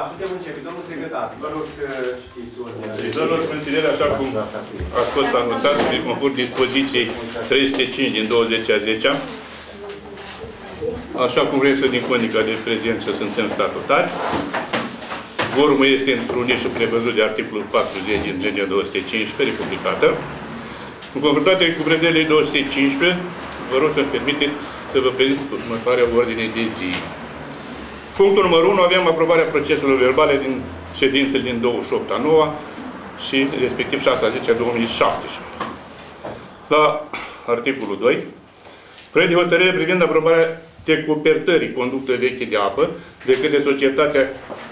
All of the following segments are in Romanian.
Da, putem începe. Domnul secretar, vă rog să știți ordinea. Domnul consilier, așa cum a fost anunțat, conform dispoziției 305 din 20 a 10 -a, așa cum vrem să din conica de prezență suntem statutari, Vorumul este într-un ieșu prevăzut de articolul 40 din legea 215 republicată. În conformitate cu prevederile 215, vă rog să-mi permiteți să vă prezint următoarea ordine de zi. Punctul numărul 1, avem aprobarea proceselor verbale din ședințe din 28 a 9 și respectiv 6 a 10 a 2017. La articolul 2, proiect de hotărâre privind aprobarea decupertării conductă veche de apă de către Societatea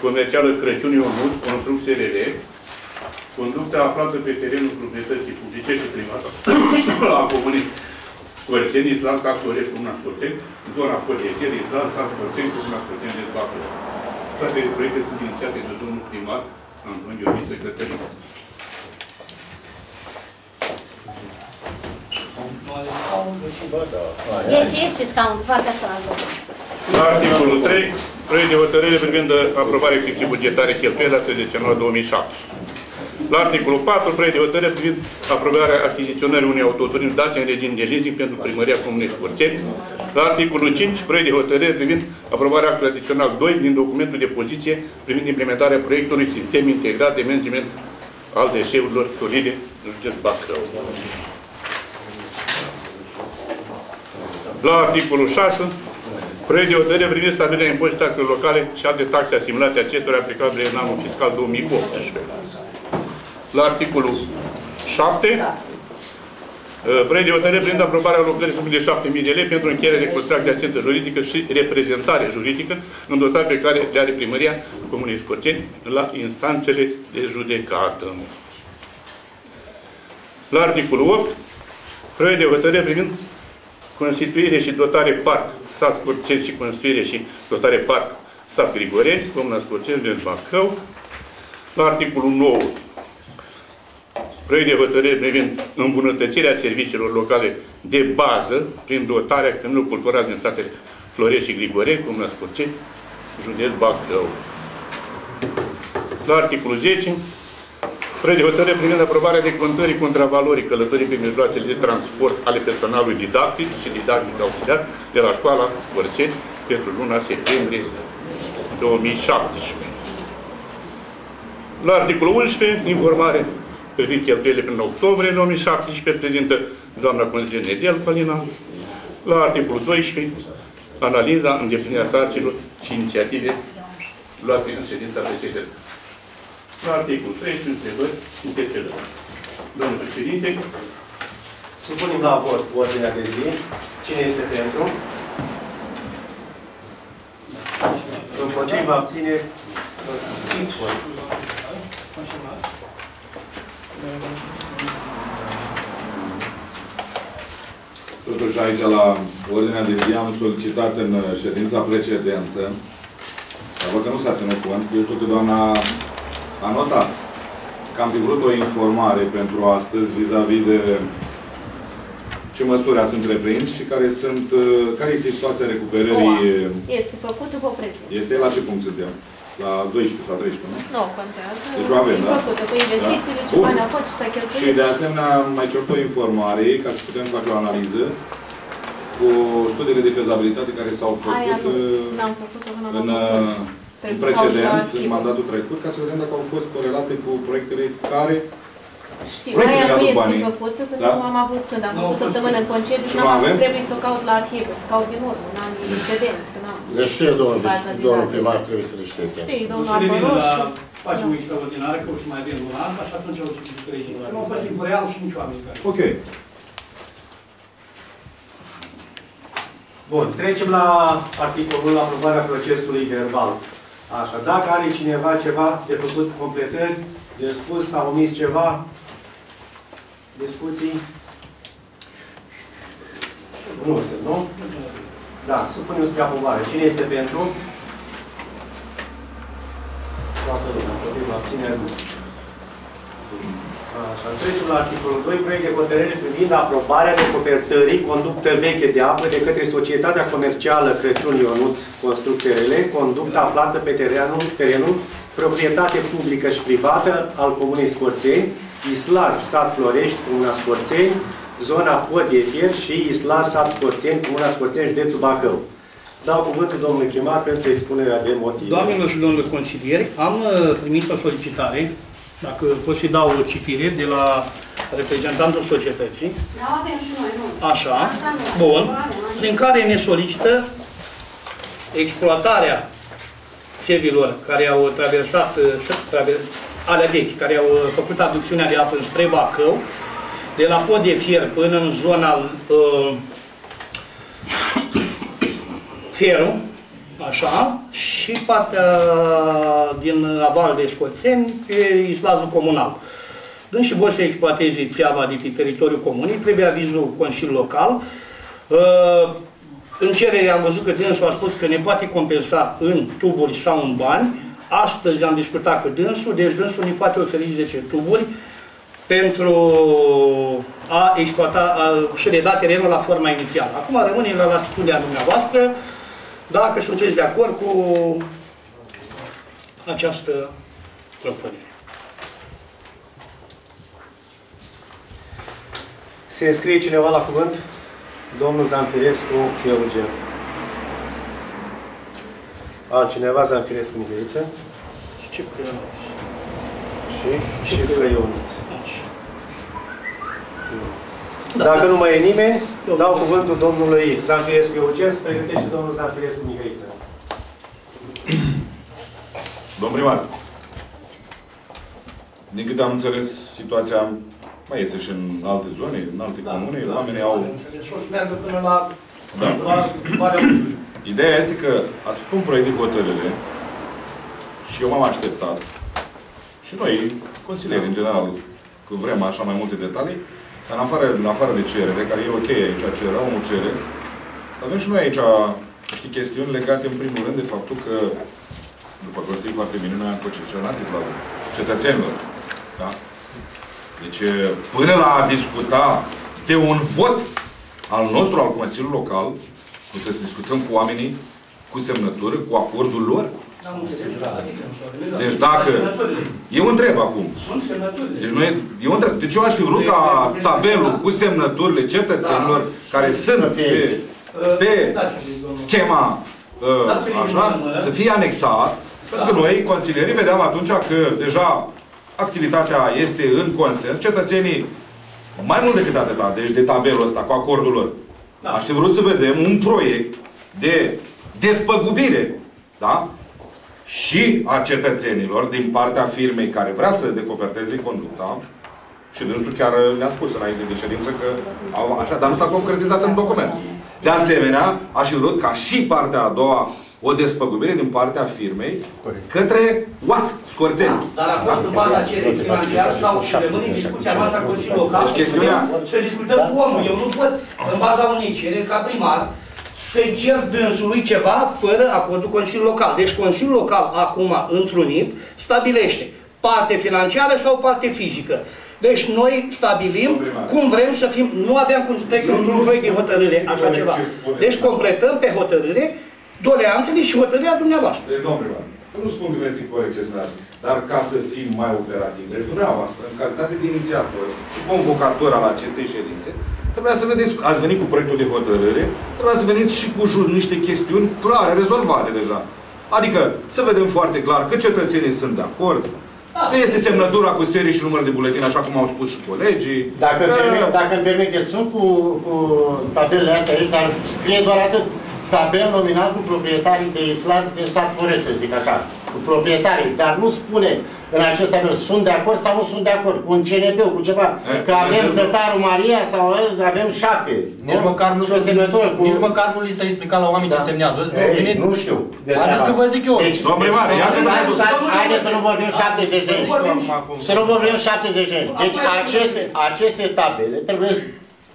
Comercială Crăciun Ionut, Construcție RL, conducta aflată pe terenul proprietății publice și private a Comunii Scorțeni, Islam, Sat Sorești, Comuna Scorțeni, zona Podesier, Islam, Sat Scorțeni, Comuna Scorțeni de Zbacăre. Toate proiecte sunt inițiate de domnul primar Anton Ioniță Cătălin. Este, este scaun, partea asta la două. La articolul 3, proiect de hotărâre privind aprobarea efectiv bugetare cheltuieli la 30 ianuarie 2017. La articolul 4, proiect de hotărâre privind aprobarea achiziționării unei autoturism dați în regim de leasing pentru primăria Comunei Scorțeni. La articolul 5, proiect de hotărâre privind aprobarea actului adițional 2 din documentul de poziție privind implementarea proiectului sistem integrat de management al deșeurilor solide în județ Bacău. La articolul 6, proiect de hotărâre privind stabilirea impozitului taxelor locale și alte taxe asimilate acestora aplicabile în anul fiscal 2018. La articolul 7, proiect de hotărâre privind aprobarea alocării sumii de 7.000 de lei pentru încheierea de contract de asistență juridică și reprezentare juridică în dosar pe care le are primăria Comunei Scorceni la instanțele de judecată. La articolul 8, proiect de hotărâre privind constituire și dotare parc sat Scurceni și constituire și dotare parc sat Grigoreni, Comuna Scurceni, din Bacău. La articolul 9, proiect de hotărâre privind îmbunătățirea serviciilor locale de bază prin dotarea câmpilor culturale din statele Florești și Grigoreni, Comuna Scurceni, județ Bacău. La articolul 10, Proiect de hotărâre privind aprobarea decontării contravalorii călătorii pe mijloacele de transport ale personalului didactic și didactic auxiliar de la școala Scorțeni pentru luna septembrie 2017. La articolul 11, informare privind cheltuielile până octombrie 2017, prezintă doamna consilier Nedel Palina. La articolul 12, analiza îndeplinirea sarcinilor și inițiative luate în ședința precedentă. La articolul 13, întrebări, interpelări. Domnul președinte. Supunem la vot ordinea de zi. Cine este pentru? Împotriva abține 5 vot. Totuși aici la ordinea de zi am solicitat în ședința precedentă, dar văd că nu s-a ținut cont, eu știu că doamna a notat că am fi vrut o informare pentru astăzi vis-a-vis -vis de ce măsuri ați întreprins și care sunt, care este situația recuperării... Este făcut după preț. Este la ce punct suntem? La 12 sau 13, nu? Nu, contează. Deci o avem, e da? făcută cu investițiile, Da. ce Bun. bani au fost și s-a cheltuit. Și de asemenea mai cerut o informare ca să putem face o analiză cu studiile de fezabilitate care s-au Aia făcut nu, uh, n-am făcut-o, că n-am în, avut uh, timp. în Trebuie să caut la precedent, în arhivă. mandatul trecut, ca să vedem dacă au fost corelate cu proiectele care... Știu, Proiectele aia nu aduc este banii. făcută, că Da? nu am avut când am Nu fost au o fost săptămână în concediu și Și n-am mai avut, avem? trebuie să o caut la arhivă, să caut din urmă, în anii precedenți, că n-am. Le știe domnul, Baza de domnul date. primar, trebuie să le știe. Știi, domnul Să revină Apăroșu. la facem o extraordinară, că o să mai avem luna asta și atunci o să fim regimul. Nu au fost în real și nici oameni care. Ok. Bun, trecem la articolul aprobarea procesului verbal. Așa, dacă are cineva ceva de făcut completări, de spus sau omis ceva, discuții? Nu sunt, nu? Da, supunem spre aprobare. Cine este pentru? Toată lumea, împotriva, abținere nu. Așa, trecem la articolul 2, proiect de hotărâre privind aprobarea decopertării conductă veche de apă de către Societatea Comercială Crăciun Ionuț Construcție RL, conductă aflată pe terenul, terenul proprietate publică și privată al Comunei Scorțeni, Islas, sat Florești, Comuna Scorțeni, zona Pod de Fier și Islas, sat Scorțeni, Comuna Scorțeni, județul Bacău. Dau cuvântul domnului Chimar pentru expunerea de motive. Doamnelor și domnilor consilieri, am uh, primit o solicitare, dacă pot și dau o citire, de la reprezentantul societății, Da, avem și noi, nu? Așa, Da, nu, bun, nu, nu, nu. prin care ne solicită exploatarea țevilor care au traversat, uh, s- traver, ale vechi, care au uh, făcut aducțiunea de apă spre Bacău, de la pod de fier până în zona uh, Fierul, așa, și partea din aval de Scoțeni pe islazul comunal. Dând și vor să exploateze țeava de pe teritoriul comunei, trebuie avizul Consiliului Local. Uh, În cerere am văzut că dânsul a spus că ne poate compensa în tuburi sau în bani. Astăzi am discutat cu dânsul, deci dânsul ne poate oferi 10 tuburi pentru a exploata a, și reda terenul la forma inițială. Acum rămâne la latitudinea dumneavoastră dacă sunteți de acord cu această propunere. Se înscrie cineva la cuvânt? Domnul Zanfirescu, Eugen. Altcineva, Zanfirescu, Mihăiță Ce creionuț. și, și Căionuț. Așa. Da, Dacă nu mai e nimeni, dau cuvântul domnului Zanfirescu Eugen, să pregătește domnul Zanfirescu Mihăiță. Domn primar, din câte am înțeles, situația mai este și în alte zone, în alte comune, oamenii au... Și o să meargă până la... Da. la Valea Ungului. Ideea este că ați făcut un proiect de hotărâre și eu m-am așteptat și noi, consilieri în general, că vrem așa mai multe detalii, dar în afară, în afară de cerere, care e ok aici, cererea, omul cere, să avem și noi aici niște chestiuni legate în primul rând de faptul că, după că știți foarte bine, noi am concesionat la cetățenilor. Da? Deci, până la a discuta de un vot al nostru, al Consiliului Local, putem să discutăm cu oamenii cu semnătură, cu acordul lor. N-am înțeles, da, adică, Deci dacă... Semnăturile. Eu întreb acum. Sunt semnăturile. Deci, noi, eu întreb. Deci eu aș fi vrut ca tabelul cu semnăturile cetățenilor care sunt pe, pe Dați-mi, domnul. schema uh, așa, să fie anexat, pentru că noi, consilierii, vedeam atunci că deja activitatea este în consens. Cetățenii, mai mult decât atâta, deci de tabelul ăsta, cu acordul lor, Da. aș fi vrut să vedem un proiect de despăgubire, da? Și a cetățenilor din partea firmei care vrea să decoperteze conducta, și dânsul chiar ne-a spus înainte de ședință că au, așa, dar nu s-a concretizat în document. De asemenea, aș fi vrut ca și partea a doua o despăgubire din partea firmei către what? Scorțeni. Dar a fost în baza cererii financiare sau rămâne discuția noastră cu Consiliul Local Deci chestiunea- să discutăm cu omul. Eu nu pot, în baza unei cereri, ca primar, să-i cer dânsului ceva fără acordul Consiliului Local. Deci Consiliul Local, acum întrunit, stabilește parte financiară sau parte fizică. Deci noi stabilim cum vrem să fim, nu aveam cum să trecem într-un proiect de hotărâre, așa ceva. Deci completăm pe hotărâre doleanțele și hotărârea dumneavoastră. Deci, domnul primar, eu nu spun că vreți să fii corect ce spuneați, dar ca să fim mai operativi, deci dumneavoastră, în calitate de inițiator și convocator al acestei ședințe, trebuia să vedeți, ați venit cu proiectul de hotărâre, trebuia să veniți și cu just niște chestiuni clare, rezolvate deja. Adică să vedem foarte clar că cetățenii sunt de acord, că este semnătura cu serie și număr de buletin, așa cum au spus și colegii. Dacă, că- îmi permit, dacă îmi permiteți, sunt cu, cu tabelele astea aici, dar scrie doar atât. Tabel nominal cu proprietarii de islas din sat Forest, să zic așa. Cu proprietarii, dar nu spune în acest tabel, sunt de acord sau nu sunt de acord, cu un CNB, cu ceva. Eh, Că avem vedeți, Tătarul Maria sau avem șapte. Nici măcar nu, Și o semnătură cu... nici măcar nu li s-a explicat la oameni ce Da. semnează. Vezi, Ei, bine, nu știu. de Haideți treaba că vă asta. zic eu. Deci, Domnul primar, ia că- Stați, stați, haideți să nu vorbim 70 de ani. Să nu vorbim 70 de ani. Deci aceste, aceste tabele trebuie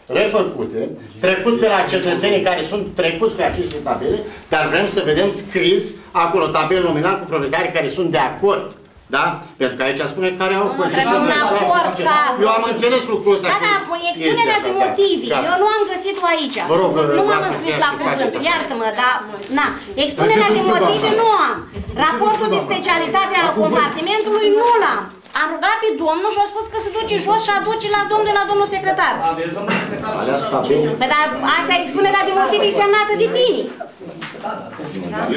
refăcute, trecut pe la cetățenii care sunt trecuți pe aceste tabele, dar vrem să vedem scris acolo tabel nominal cu proprietarii care sunt de acord. Da? Pentru că aici spune care au Nu, nu, trebuie un acord ca... Eu am înțeles lucrul ăsta. Da, că da, e expunerea Este de așa, motive. gata. Eu nu am găsit-o aici. Vă rog, nu m-am lasă înscris chiar la și cuvânt. faceți așa. Iartă-mă, dar na. Expunerea de Începeți cu motive doamna. nu am. Raportul de specialitate al compartimentului nu l-am. Am rugat pe domnul și a spus că se duce jos și aduce la domnul de la domnul secretar. Aveți, domnul secretar? Alea stabile. Păi dar asta e expunerea de motive semnată de tine.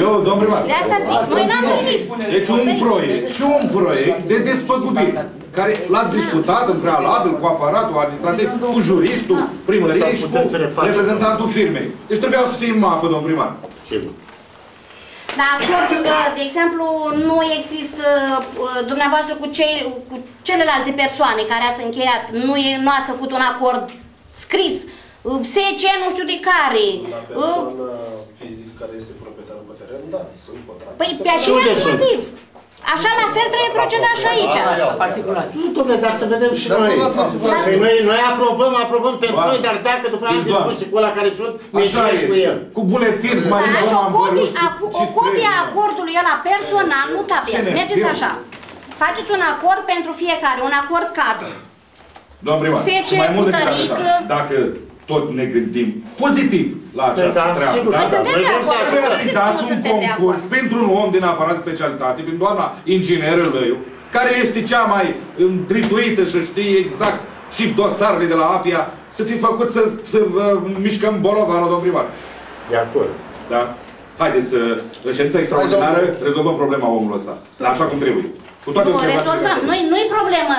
Eu, domn primar. De asta zic, noi n-am primit. Deci un proiect și un proiect de despăgubire care l-ați discutat în prealabil cu aparatul administrativ, cu juristul primăriei și cu puteți să refaceți. reprezentantul firmei. Deci trebuiau să fie în mapă, domn primar. Sigur. Dar acordul, uh, de exemplu, nu există uh, dumneavoastră cu, cei, cu celelalte persoane care ați încheiat, nu, e, nu ați făcut un acord scris, uh, SC nu știu de care. La uh, persoană fizic care este proprietarul pe teren, da, sunt contracte. Păi pe Și unde același sunt? motiv. Așa la fel trebuie proceda și aici. Particular. Nu, domnule, dar să vedem și Dar noi. până la față, Păi noi, noi aprobăm, aprobăm pentru Doamne. noi, dar dacă după aia Deci, doamne. discuții cu ăla care sunt, Așa menționești cu este. el. Cu buletin, mai Da, zis și o doamna copie, Ambăruș, acu- ce o copie a trebuie. acordului ăla personal, nu tabel. Cine? Mergeți Eu. așa. Faceți un acord pentru fiecare, un acord cadru. Domn primar, Se și mai ce mult decât cutărică? atât, dacă tot ne gândim pozitiv la această Da, treabă, sigur. da? Păi suntem Noi de vrem să acord. Trebuie ajutăm. să-i Vedeți dați cum un suntem de concurs acord. pentru un om din aparat de specialitate, prin doamna ingineră Lăiu, care este cea mai întrituită și știe exact și dosarele de la APIA, să fi făcut să, să uh, mișcăm bolovanul, domn primar. De acord. Da? Haideți să, în ședința extraordinară, rezolvăm problema omului ăsta. Dar așa cum trebuie. Cu toate Nu, observațiile rezolvăm. care- Nu, nu-i problemă.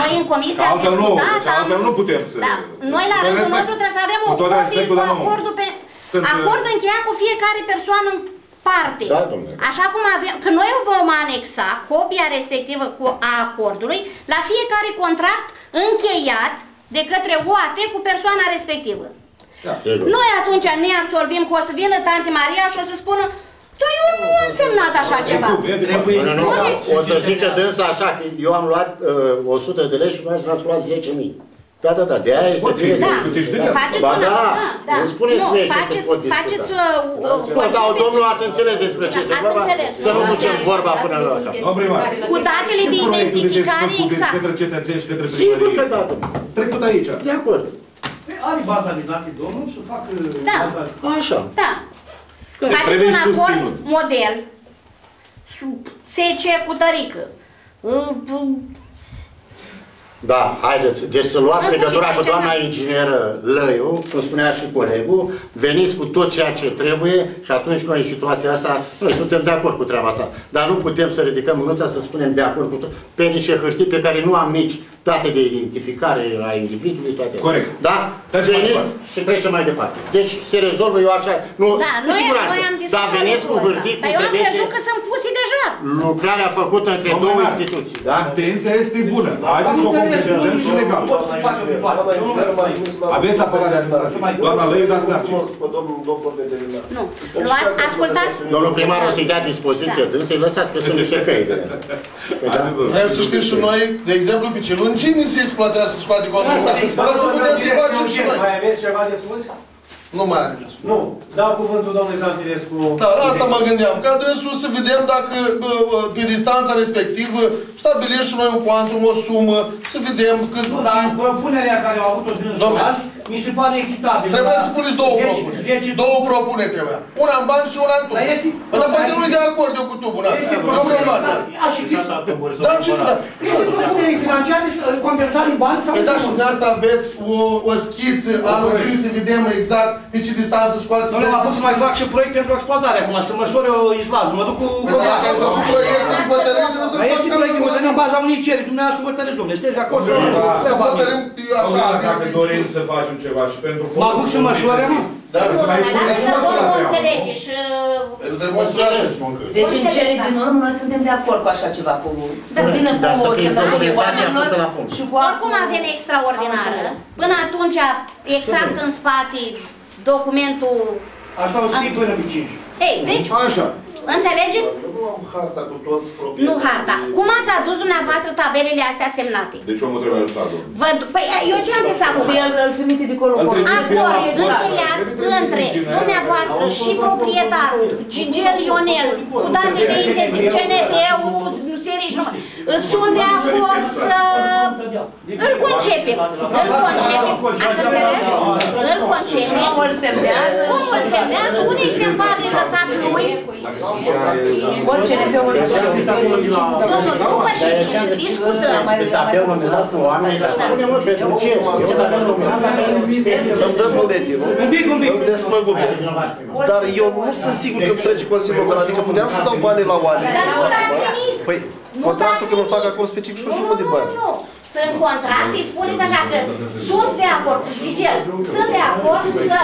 Noi în comisie Că am altfel nu, discutat, deci altfel am- nu putem să- Da. Noi la Cu tot rândul respect- nostru trebuie să avem o cu tot copie respectul, cu doamnă Momu. acordul pe... Sunt, uh, Acord încheiat cu fiecare persoană în parte. Da, domnule. Așa cum avem... Că noi vom anexa copia respectivă cu a acordului la fiecare contract încheiat de către UAT cu persoana respectivă. Sigur. Noi atunci ne absorbim că o să vină Tante Maria și o să spună Dar eu nu am semnat așa ceva. Trebuie Nu, nu, nu. Spuneți. O să zică dânsa așa că eu am luat uh, 100 de lei și noi ați luat 10.000. Da, da, da, de aia este Pot fi bine să Da, discuții și de faceți Ba una, da, da, da. nu spuneți nu, mie ce se faceți, pot discuta. faceți uh, uh, Bă, da, concepeți- domnul ați înțeles despre ce Da, se ați vorba, înțeles. să nu Da, ducem da. vorba până la cap. Domn primar, cu datele și de proiectul de identificare despăgubiri exact. către cetățeni și către Sigur că primărie. da, domnule. Trecut aici. De acord. Păi Are baza de date, domnul, să facă Da. baza Așa. Da. Deci Faceți trebuie un acord susținut. model, sub SC cu tărică. Uh, uh, Da, haideți. Deci să luați În sfârșit, legătura cu aici doamna n-am. ingineră Lăiu, cum spunea și colegul, veniți cu tot ceea ce trebuie și atunci noi în situația asta, noi suntem de acord cu treaba asta. Dar nu putem să ridicăm mânuța să spunem de acord cu tot, pe niște hârtii pe care nu am nici date de identificare a individului, toate astea. Corect. Da? Trecem mai Veniți departe. și trecem mai departe. Deci se rezolvă eu așa, nu, Da, cu noi, siguranță. noi am discutat Dar veniți cu lucrul ăsta. hârtii, cu Dar eu am TBC, crezut că sunt puse deja. lucrarea făcută între Domnule două Mar, instituții. Da? Intenția este bună. Haideți să o concretizăm și legal. Doamna inginer m-a trimis la... Aveți apărare administrativă. Doamna Lăiu, dați sarcini. Frumos Pe domnul doctor veterinar. Nu. Luați, ascultați. Domnul primar o să-i dea dispoziție Da. dânsei, lăsați că sunt niște căi. Păi da. Vrem să știm și noi, de exemplu, pe ce lungimi se exploatează să scoate contul ăsta, să spună să putem să facem și noi. Mai aveți ceva de spus? Nu mai are. Nu. Dau cuvântul domnului Zantirescu. Da, la asta mă gândeam, ca dânsul să vedem dacă bă, bă, pe distanța respectivă stabilim și noi un quantum, o sumă, să vedem cât... Nu, dar propunerea care au avut-o dânsul Domnule. azi, mi se pare echitabil. Trebuia Da. să puneți două 10 propuneri. 10 Două propuneri trebuia. Una în bani și una în tub. Dar este- Bă, dar poate nu-i de acord eu cu tubul, na. Este Eu vreau bani. propunerea. da. Așa și Da, ce da. Este propunere financiare să compensare bani sau Păi da, și nu? de asta aveți o, o schiță a lungimii să vedem exact pe ce distanță scoați. Domnule, m-a pus să mai fac și proiect pentru exploatare acum, să măsori o izlază. Mă duc cu... Păi dacă ai făcut proiectul, hotărâri, trebuie să Dar este facă proiect hotărât în baza unei cereri, dumneavoastră hotărâți, domnule, sunteți de acord? să treaba mea. Hotărâm așa. Domnule, dacă doriți să facem ceva și pentru Mă apuc să măsoare, mă. Da, Trebuie să mai Domnule, punem lasă și că măsura domnul treaba. înțelege și... Pentru demonstrare. Deci în cele din urmă noi suntem de acord cu așa ceva, cu să vină cu Dar să o fie semnătură documentația oamenilor pusă la punct. și cu Oricum avem extraordinară. Până atunci, exact în spate, documentul... Asta o scrie până pe 5. Ei, deci, Așa. Înțelegeți? Nu am harta cu toți Nu proprietarii. harta. Cum ați adus dumneavoastră tabelele astea semnate? Deci omul trebuie ajutat, domnule. Vă, păi eu ce am zis acum? Păi el îl trimite de acolo. Îl cu- trimite. Acord Exact. încheiat Trebuie să între zicem, dumneavoastră și proprietarul, Gigel Ionel, cu date de identificare, CNP-ul, serie și numai. Sunt de acord să îl concepem. Îl concepem. Ați înțeles? Îl concepem. Omul semnează. Omul semnează. Un exemplar îl lăsați lui. Orice NP-ul Domnul, după ședință, discutăm. Pe tabelul nominal sunt oameni, dar spune-mă pentru ce? Eu tabelul nominal Să-mi dăm buletinul. Un pic, un pic. Îmi despăgubesc. Dar eu nu sunt sigur că îmi trece Consiliul Local. Adică puteam să dau bani la oameni. Dar nu dați nimic. Păi, Nu contractul dați când îl fac nimic. acolo specific și o Nu, sumă nu, de nu, bani. nu. Sunt contract, îi spuneți așa că sunt de acord, Gigel, sunt de acord să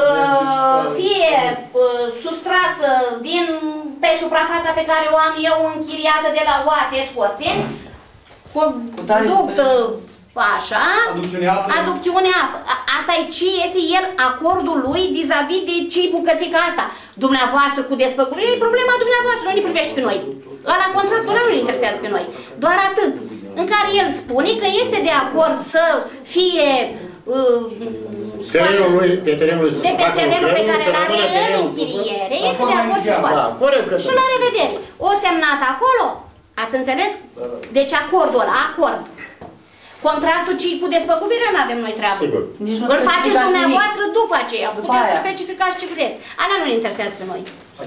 uh, fie uh, sustrasă din pe suprafața pe care o am eu închiriată de la OAT Scorțeni, conduct așa, Aducțiune apă. aducțiune apă. A- Asta e ce este el acordul lui vis-a-vis de ce bucățica asta. Dumneavoastră cu despăgubire, e problema dumneavoastră, nu ne privește pe noi. Ăla contractul ăla nu ne interesează pe noi. Doar atât. În care el spune că este de acord să fie uh, scoasă- Terenul lui, pe terenul lui să de se pe facă terenul pe lucrări, care să îl are rămână în terenul. închiriere, este de acord să Da, scoată. corect că Și la revedere. O semnat acolo, ați înțeles? Deci acordul ăla, acord. Contractul ci cu despăgubire nu avem noi treabă. Sigur. Nici nu Îl faceți specificați dumneavoastră după aceea. După Puteți să aia. specificați ce vreți. Alea nu ne interesează pe noi.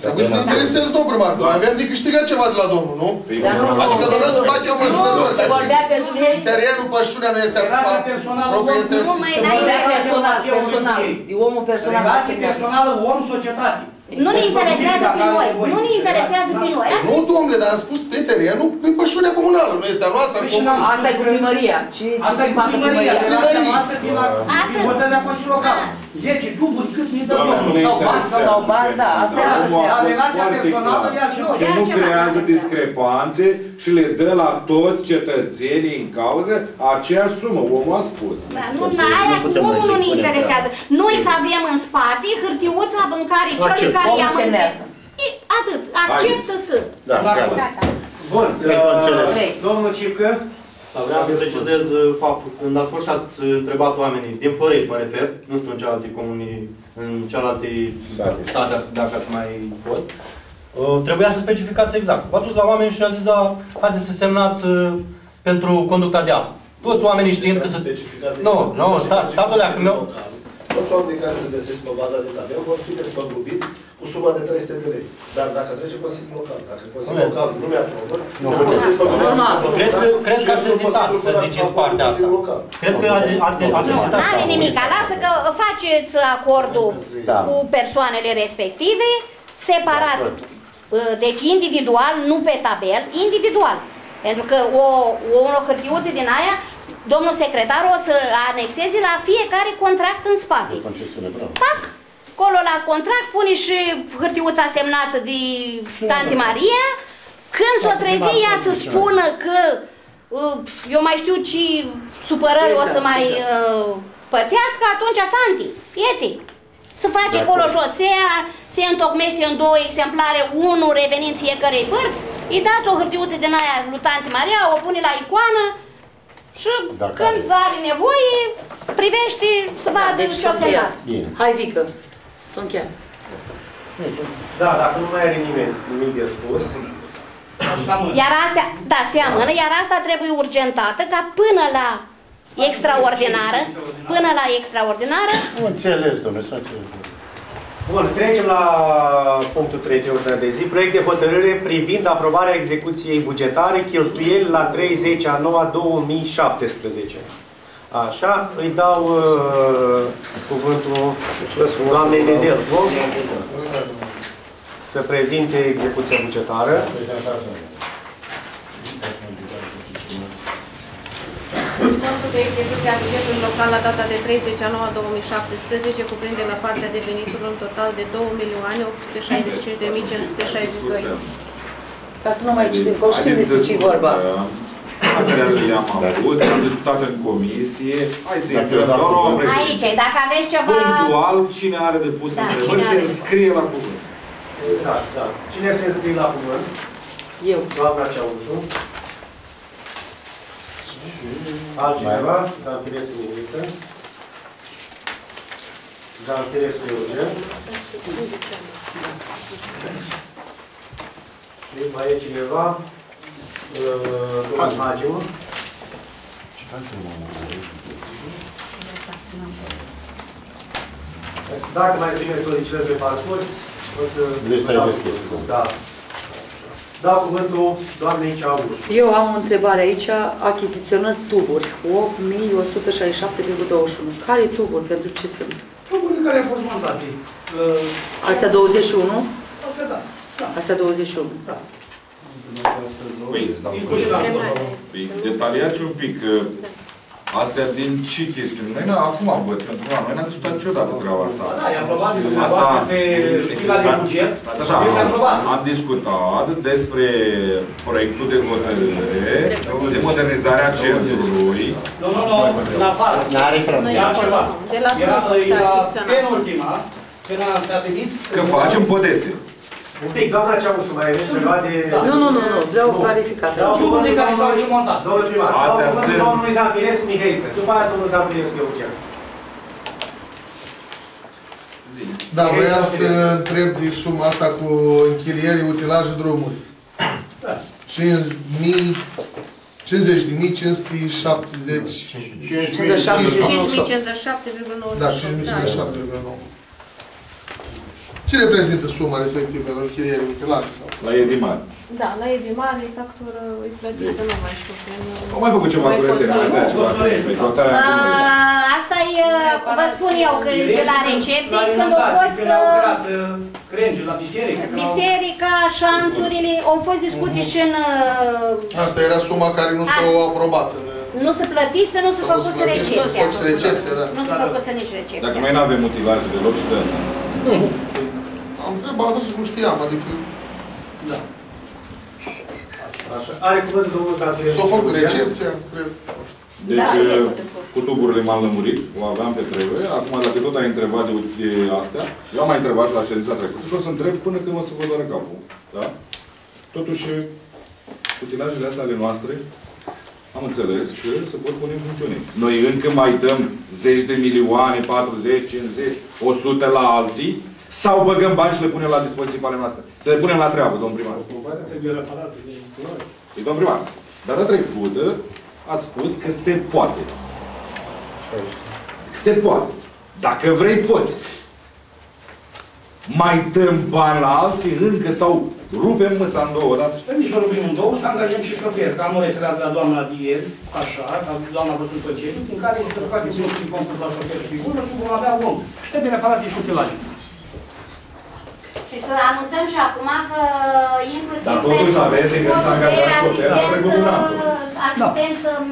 Trebuie să ne interesezi, domnul primar. Noi aveam de câștigat ceva de la domnul, nu? Dar nu, nu. Adică doar să fac eu măsură Nu, doar se ca vorbea ce- pentru ei. Terenul pășunea nu este a Relația personală, proprietății. Nu mai Se înainte. vorbea personal, personal. De omul personal. Relație personală om-societate. Nu ne interesează pe noi. Nu ne interesează pe noi. Asta Nu, domnule, dar am spus pe terenul, pe pășunea comunală, nu este a noastră Păi și comună. n-am- Asta e cu primăria. Ce, ce Asta se e cu facă primăria, primăria? relația noastră din la Atât. din hotărârea Consiliului Local. 10 tuburi, cât mi dă Doamne, nu domnul, ne sau bani, interesează. Sau bani, da, asta e Dar altă Omul a treabă. fost relația foarte personală clar. e altceva. Nu, Că e nu altceva. creează discrepanțe și le dă la toți cetățenii în cauză aceeași sumă. Omul a spus. Da, nu, na, aia putem omul mai nu ne spune, interesează. Noi să avem în spate hârtiuța în care cel Accept. care Omul i-am semnează. E, Atât. Acceptă să. Da, Da, gata. Bun. Cred că înțeles. Uh, Domnul Cipcă? Dar vreau să precizez uh, faptul, când ați fost și ați uh, întrebat oamenii, din Florești mă refer, nu știu în cealaltă comunii, în cealaltă state, dacă ați mai fost, uh, trebuia să specificați exact. V-ați dus la oameni și a zis, da, haideți să semnați uh, pentru conducta de apă. Toți oamenii știind că să... Nu, nu, stați, stați o leacă, meu. Toți oamenii care se găsesc pe baza de tabel vor fi despăgubiți cu suma de 300 de lei. Dar dacă trece Consiliul Local, dacă Consiliul Nu. Local nu mi-aprobă, nu Nu. pot să despăgubesc. Normal. Cred că- cred că ați ezitat să ziceți partea asta. Cred că ați, ați, ați Nu, ezitat. n-are nimic. Lasă că faceți acordul Da. cu persoanele respective, separat. Uh, Deci individual, nu pe tabel, individual. Pentru că o, o, o hârtiuță din aia, domnul secretar o să anexeze la fiecare contract în spate. Concesiune, bravo. Pac! Acolo la contract pune și hârtiuța semnată de Tanti Maria. Când s-o trezi ea să spună că uh, eu mai știu ce supărări o să mai uh, pățească, atunci tanti, iete, să face acolo șosea, se întocmește în două exemplare, unul revenind fiecarei părți, îi dați o hârtiuță din aia lui Tanti Maria, o pune la icoană și Dacă când are nevoie, privește să vadă Deci ce o să semnați. Bine. Hai, Vică. Să încheiem. Da, dacă nu mai are nimeni nimic de spus. Așa mă. Iar astea, da, seamănă, iar asta trebuie urgentată ca până la extraordinară, până la extraordinară, Nu înțeles, domnule, să înțeles. Bun, trecem la punctul 3 de ordine de zi. Proiect de hotărâre privind aprobarea execuției bugetare, cheltuieli la 30 a 9 2017. Așa, îi dau uh, cuvântul Mulțumesc frumos. doamnei Nedelcu să prezinte execuția bugetară. Contul de execuție a bugetului local la data de 30 a 9 2017 cuprinde la partea de venituri un total de 2.865.562. Ca să nu mai citim, că știm Haideți să despre ce e spun vorba. Că Materialele le-am avut, am discutat în comisie. Hai să Dacă intrăm, era doamna cuvânt. președinte. aici, dacă aveți ceva... Punctual, cine are de pus Da, întrebări, cine se are. înscrie la cuvânt. Exact, da. Cine se înscrie la cuvânt? Eu. Doamna Ceaușu. Altcineva? Zanfirescu Miriță. Zanfirescu Eugen. Și mai e cineva? Uh, domnul Hagiu. Dacă mai prime solicitări pe parcurs, o să... Lista e deschisă. Da. Dau cuvântul doamnei Ceauș. Eu am o întrebare aici, achiziționări tuburi, 8167,21. Care tuburi? Pentru ce sunt? Tuburile care au fost montate. Uh, Astea 21? Astea da. da. Astea 21. Da. Păi, păi, detaliați un pic. că Astea din ce chestiuni? Noi, n- acum văd, pentru că noi n-am discutat niciodată treaba asta. Da, e aprobat de Asta dumneavoastră pe este fila de plan- buget. Așa, Este am, aprobat. am discutat despre proiectul de hotărâre, de modernizare a centrului. Nu, nu, nu, în afară. N-are treabă. Nu e altceva. De la Era, Trump s-a era achiziționat. penultima, când am stabilit... Că facem podețe. Un pic, doamna Ceaușu, mai aveți ceva de... Nu, nu, nu, nu, vreau clarificat. Dau Tuburile cuvântul care s-au domnului- și montat. Domnul primar, dau Astea cuvântul sunt- domnului Zanfirescu Mihăiță. După aia domnul Zanfirescu Eugen. Da, vreau să întreb de suma asta cu închirierii utilaje drumuri. 5.000, 50 de mii, 570. 5057,98. Da, 5.057,9. Ce reprezintă suma respectivă pentru închirierii utilaje? sau? La Edimar. Da, la Edimar e factură, e plătită, nu mai știu. prin, uh, Au mai făcut ceva mai curățenie, mai construit. dat ceva pe hotarea Uh, Asta e, vă spun eu, că de la recepție, când au fost Când au uh, creat crengi la biserică. când au- biserica, șanțurile, au fost discuții și în... uh, Asta era suma care nu s-a aprobat. în- Nu se plătise, nu se Nu se făcuse plătise, recepția. făcuse recepția, da. Nu se făcuse nici recepția. Dacă noi nu avem utilaje deloc și de asta. Am întrebat și nu știam, adică Da. Așa. Are cuvântul domnul Zanfirescu s-a făcut Eugen. recepția, cred. Deci, Da, este. cu tuburile m-am lămurit, o aveam pe trebuie. Acum, dacă tot ai întrebat de, de astea, eu am mai întrebat și la ședința trecută și o să întreb până când o să vă doară capul. Da? Totuși, utilajele astea ale noastre, am înțeles că se pot pune în funcțiune. Noi încă mai dăm zeci de milioane, 40, 50, 100 la alții, sau băgăm bani și le punem la dispoziție pe ale noastre. Să le punem la treabă, domn primar. Trebuie reparate de culoare. Păi, domn primar, data trecută ați spus că se poate. Se poate. Dacă vrei, poți. Mai dăm bani la alții încă sau rupem mâța în două odată? Păi nici nu rupim în două, să angajăm și șoferi. Că am o referație la doamna de ieri, așa, ca doamna văzut concediu, în care este scoate plus prin concurs la șofer și figură și vom avea om. Și trebuie reparate și utilaje. Și să anunțăm și acum că inclusiv Dar totuși aveți de gând să postul de angajați șofer la asistent, trecut un an. uh, asistent um,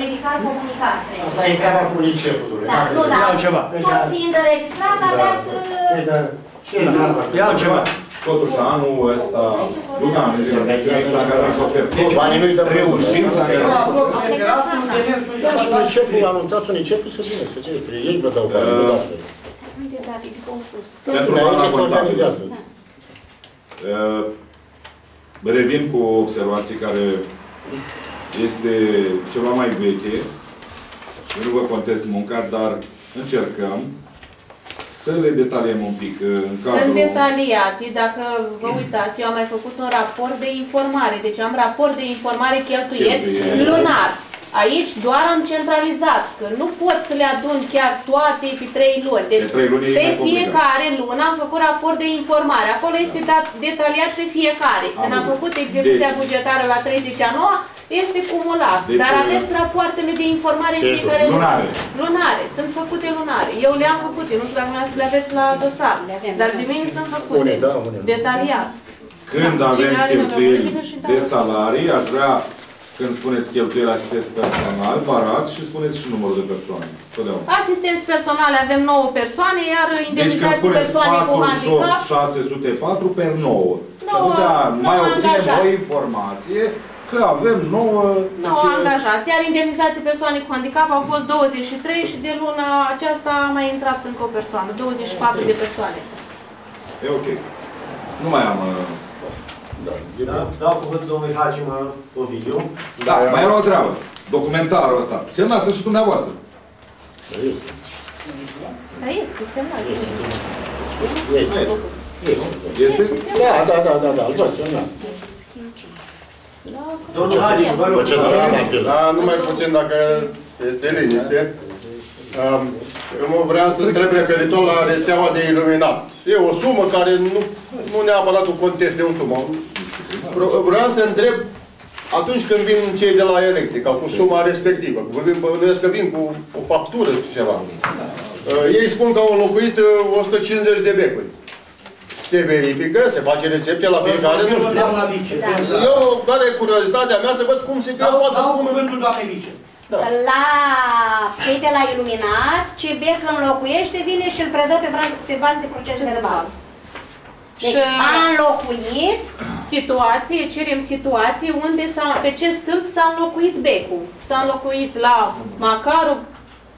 medical comunicar. trebuie. Asta e treaba cu UNICEF-ului. Da, nu, da. altceva. Tot fiind înregistrat, avea să... Ce E altceva. Totuși, anul ăsta, luna am zis, să angajăm șofer. Deci, Banii nu-i dăm reușim să angajăm șofer. Da, și UNICEF-ul, anunțați UNICEF-ul să vină, să cere. Ei vă dau bani, nu dați voi. Unde da, de concurs. Pentru Aici doamna se contabilă. organizează. Uh, Revin cu o observație care este ceva mai veche. Eu nu vă contest munca, dar încercăm să le detaliem un pic uh, în Sunt cadrul... detaliate, dacă vă uitați, eu am mai făcut un raport de informare. Deci am raport de informare cheltuieli Cheltuieli. lunar. Aici doar am centralizat, că nu pot să le adun chiar toate pe trei luni. Deci Pe trei luni e pe mai complicat. fiecare lună am făcut raport de informare. Acolo este dat, detaliat pe fiecare. Când am Am făcut execuția Deci- bugetară la 30 a 9 este cumulat. Deci, Dar uh, aveți rapoartele de informare în Sigur. fiecare lună. Lunare. Lunare. Sunt făcute lunare. Eu le-am făcut. Eu nu știu dacă dumneavoastră le aveți la dosar. Dar de mine sunt făcute. Unii da, unii nu. Detaliat. Când Da, avem cine are cheltuieli numărul, vine și dă. de salarii, aș vrea, când spuneți cheltuieli asistent personal, vă arăți și spuneți și numărul de persoane. Totdeauna. Asistenți personale avem 9 persoane, iar Deci când indemnizații spuneți persoane cu 48, handicap 604 per 9. Și Nouă- atunci mai nouă obținem o angajați. informație că avem 9... 9 angajați, iar indemnizații persoane cu handicap au fost 23 și de luna aceasta a mai intrat încă o persoană, 24 de persoane. E ok. Nu mai am... uh, Da, dau cuvântul domnului Hagi Ovidiu. Da, mai era o treabă. Documentarul ăsta. Semnați și dumneavoastră. Este. Da, este semnat. Este. Este? Da, da, da, da, da, îl văd semnat. Domnul Hagi, vă rog. Da, numai puțin dacă este liniște. Um, Eu mă vreau să întreb referitor la rețeaua de iluminat. E o sumă care nu, nu neapărat o contest, e o sumă. Vre- Vreau să întreb atunci când vin cei de la electrica cu suma respectivă, că vin, bănuiesc că vin cu o factură și ceva. Uh, Ei spun că au înlocuit uh, 150 de becuri. Se verifică, se face recepție la fiecare, nu știu. Doamna vice. Eu, care e curiozitatea mea, să văd cum se că poate să Dau spună... cuvântul doamnei vice. La cei de la Iluminat, ce bec înlocuiește, vine și îl predă pe, bra- pe bază de proces verbal. Deci Și- a înlocuit, Situație, cerem situație unde s-a, pe ce stâlp s-a înlocuit becul. S-a înlocuit la Macaru,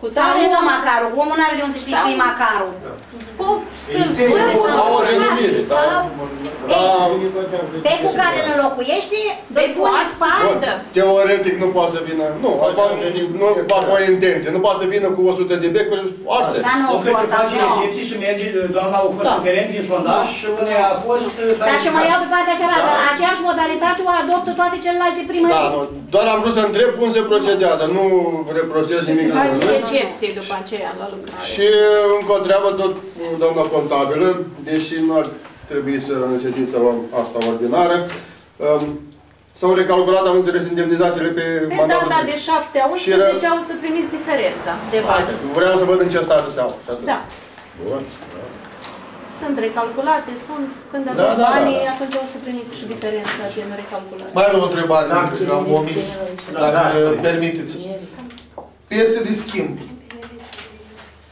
cu sau tare nu la la Macaru, omul n-are de unde să știe că e Macaru. Pop, stâlp, Sau Au o renumire, da? Becul care îl înlocuiește, îi pune spate. Bun, Teoretic nu poate să vină, nu, acum nu fac o intenție, nu poate să vină cu 100 de becuri arse. Da, nu, O fost să forța, face nu. recepții și merge, doamna a fost Da. în teren din sondaj și unde a fost... Dar și mă iau pe partea cealaltă, aceeași modalitate o adoptă toate celelalte Da, primării. nu, doar am vrut să întreb cum se procedează, nu reproșez Și nimic. Se face nimănui. recepție după aceea la lucrare. Și încă o treabă tot doamna contabilă, deși nu ar trebui să în ședința asta ordinară. Um, S-au recalculat, am înțeles, indemnizațiile pe Pe mandatul data trecut. de 7 a Și era- 11 au să primiți diferența de bani. Vreau să văd în ce stadiu se află. și atât. Da. Bun. Sunt recalculate, sunt, când Da, aduc da, da, banii, da. atunci o să primiți și diferența din recalculare. Mai am o întrebare, că am omis, dacă permiteți. Piese de schimb.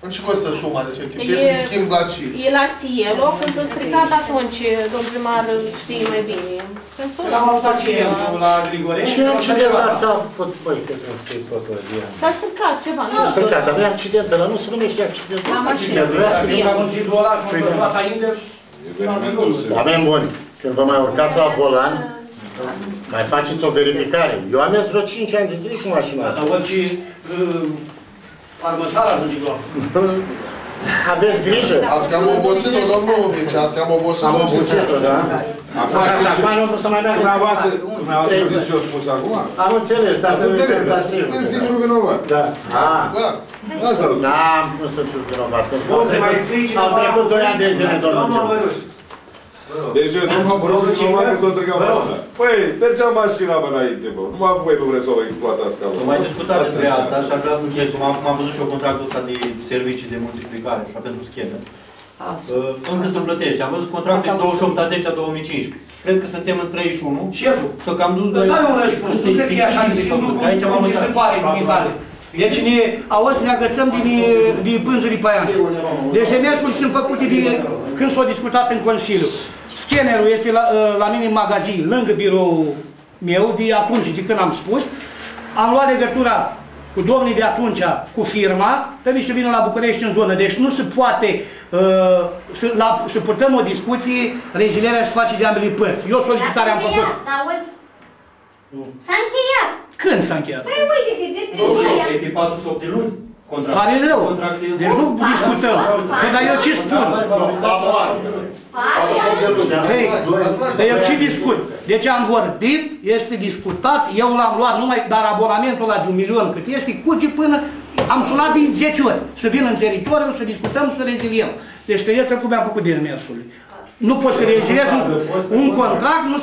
În ce costă suma respectivă? Piese de schimb la ce? E la Sielo, când s-a stricat atunci, domnul primar știe mai bine. Când s-a L-am auzit accident la Grigorești. Ce accident ați avut voi pentru totul, Diana? S-a stricat ceva, nu S-a știu. stricat, dar nu e accident, ăla nu se numește accident. La mașină. Dacă nu am zis doar la Păi da. contrata Inders, Oameni buni, când vă mai urcați la volan, mai faceți o verificare. Eu am mers vreo 5 ani de zile cu mașina Dar asta. Orice uh, armăsara, să zic doar. Aveți grijă. Ați cam obosit-o, domnul Vice, ați cam obosit-o. Am obosit-o, da? Acum, Așa, acum nu vreau să mai meargă. Dumneavoastră, dumneavoastră știți ce a spus acum? Am înțeles, dar Ați să înțeles, da, dar sigur. sunteți singurul vinovat. Da. Ah. Clar. Asta a spus. N-am cum să fiu vinovat. Bun, să mai explici Au trecut 2 ani de zile, domnul Doamna Cel. Văruș. Deci, domnul Borosu și mă că s-o stricat mașina. Păi, mergea mașina mă înainte, bă. Nu mă voi nu vreți să o exploatați ca Am mai discutat despre asta și aș vrea să închei. Cum am, cum am văzut și eu contractul ăsta de servicii de multiplicare, așa pentru scheme. Uh, încă se plătește. Am văzut contractul din 28 a 10 a 2015. Cred că suntem în 31. Șeful, Să cam dus Îți dai un răspuns, nu cred că e așa de simplu Că aici cum m-am ți se uitat. pare dumitale. Deci ne, auzi, ne agățăm din, din pânzării pe aia. Deci demersurile sunt făcute de când s-a discutat în Consiliu. Scannerul este la, la mine în magazin, lângă biroul meu, de atunci, de când am spus. Am luat legătura cu domnii de atunci, cu firma, trebuie să vină la București în zonă. Deci nu se poate uh, să, la, să purtăm o discuție, rezilierea se face de ambele părți. Eu solicitarea am făcut. Dar auzi? S-a încheiat. Când s-a încheiat? Păi uite, de, de, de, 28, e pe 48 de luni. Contract. Pare rău. Contractez- Deci nu discutăm. Păi, dar eu ce spun? Hei, dar eu ce discut? Deci am vorbit, este discutat, eu l-am luat numai, dar abonamentul ăla de un milion cât este, cuge până, am sunat de 10 ori, să vină în teritoriu, să discutăm, să reziliem. Deci că el cum am făcut de demersul. Nu poți să reziliezi un, un contract, nu,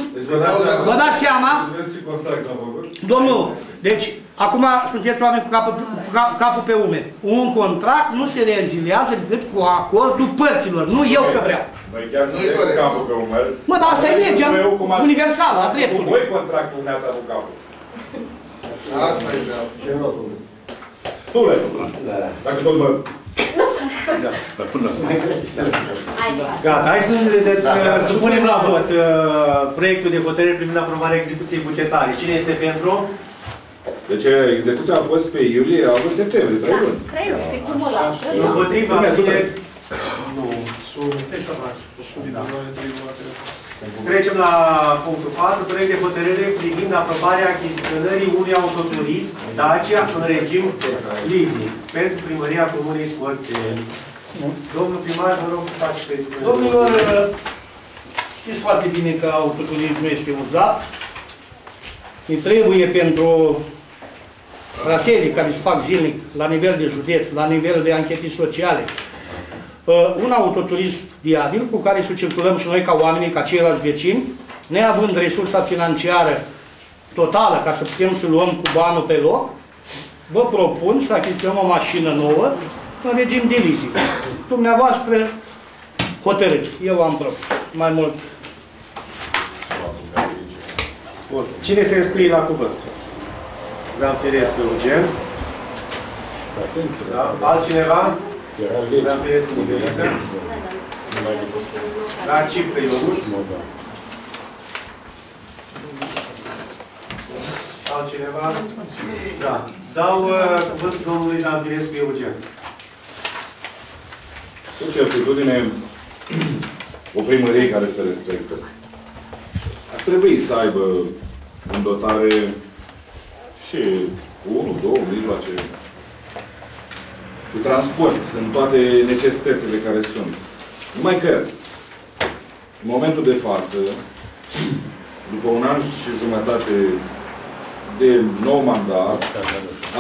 vă dați seama, Vezi ce contract s-a făcut? Domnul, deci, acum sunteți oameni cu capul, cu cap- capul pe umeri. Un contract nu se realizează decât cu acordul părților, nu eu că vreau. Noi chiar suntem cu capul pe umăr. Mă, dar asta e legea Eu cum ați- universală a dreptului. Cu voi contractul ne-ați avut capul. Asta e vreau. Tu le Dacă tot mă... Gata, hai să, deci, Da, da. să punem la vot uh, proiectul de hotărâre privind aprobarea execuției bugetare. Cine este pentru? Deci execuția a fost pe iulie, a fost septembrie, trei luni. Trei ori, pe cumulat. Împotriva, Mulțumesc, abține. mulțumesc. Nu, sunt sunt din milioane, trei milioane. Trecem la punctul 4, proiect de hotărâre privind aprobarea achiziționării unui autoturism Dacia în regim leasing pentru primăria Comunei Scorțeni. Domnul primar, vă rog să faceți pe Domnilor, știți foarte bine că autoturismul este uzat. îi trebuie pentru traseele care se fac zilnic la nivel de județ, la nivel de anchete sociale, uh, un autoturism viabil cu care să circulăm și noi ca oamenii, ca ceilalți vecini, neavând resursa financiară totală ca să putem să luăm cu banul pe loc, vă propun să achiziționăm o mașină nouă în regim de leasing. Dumneavoastră hotărâți. Eu am propus. Mai mult. Bun. Cine se înscrie la cuvânt? Zamfirescu Eugen. Da? Altcineva? Zamfirescu Mihăiță. La Cipră Ionuț. Altcineva? Da. Dau uh, cuvântul domnului Zamfirescu Eugen. Cu certitudine, o primărie care se respectă ar trebui să aibă în dotare și unul, două mijloace de transport în toate necesitățile care sunt. Numai că, în momentul de față, după un an și jumătate de nou mandat,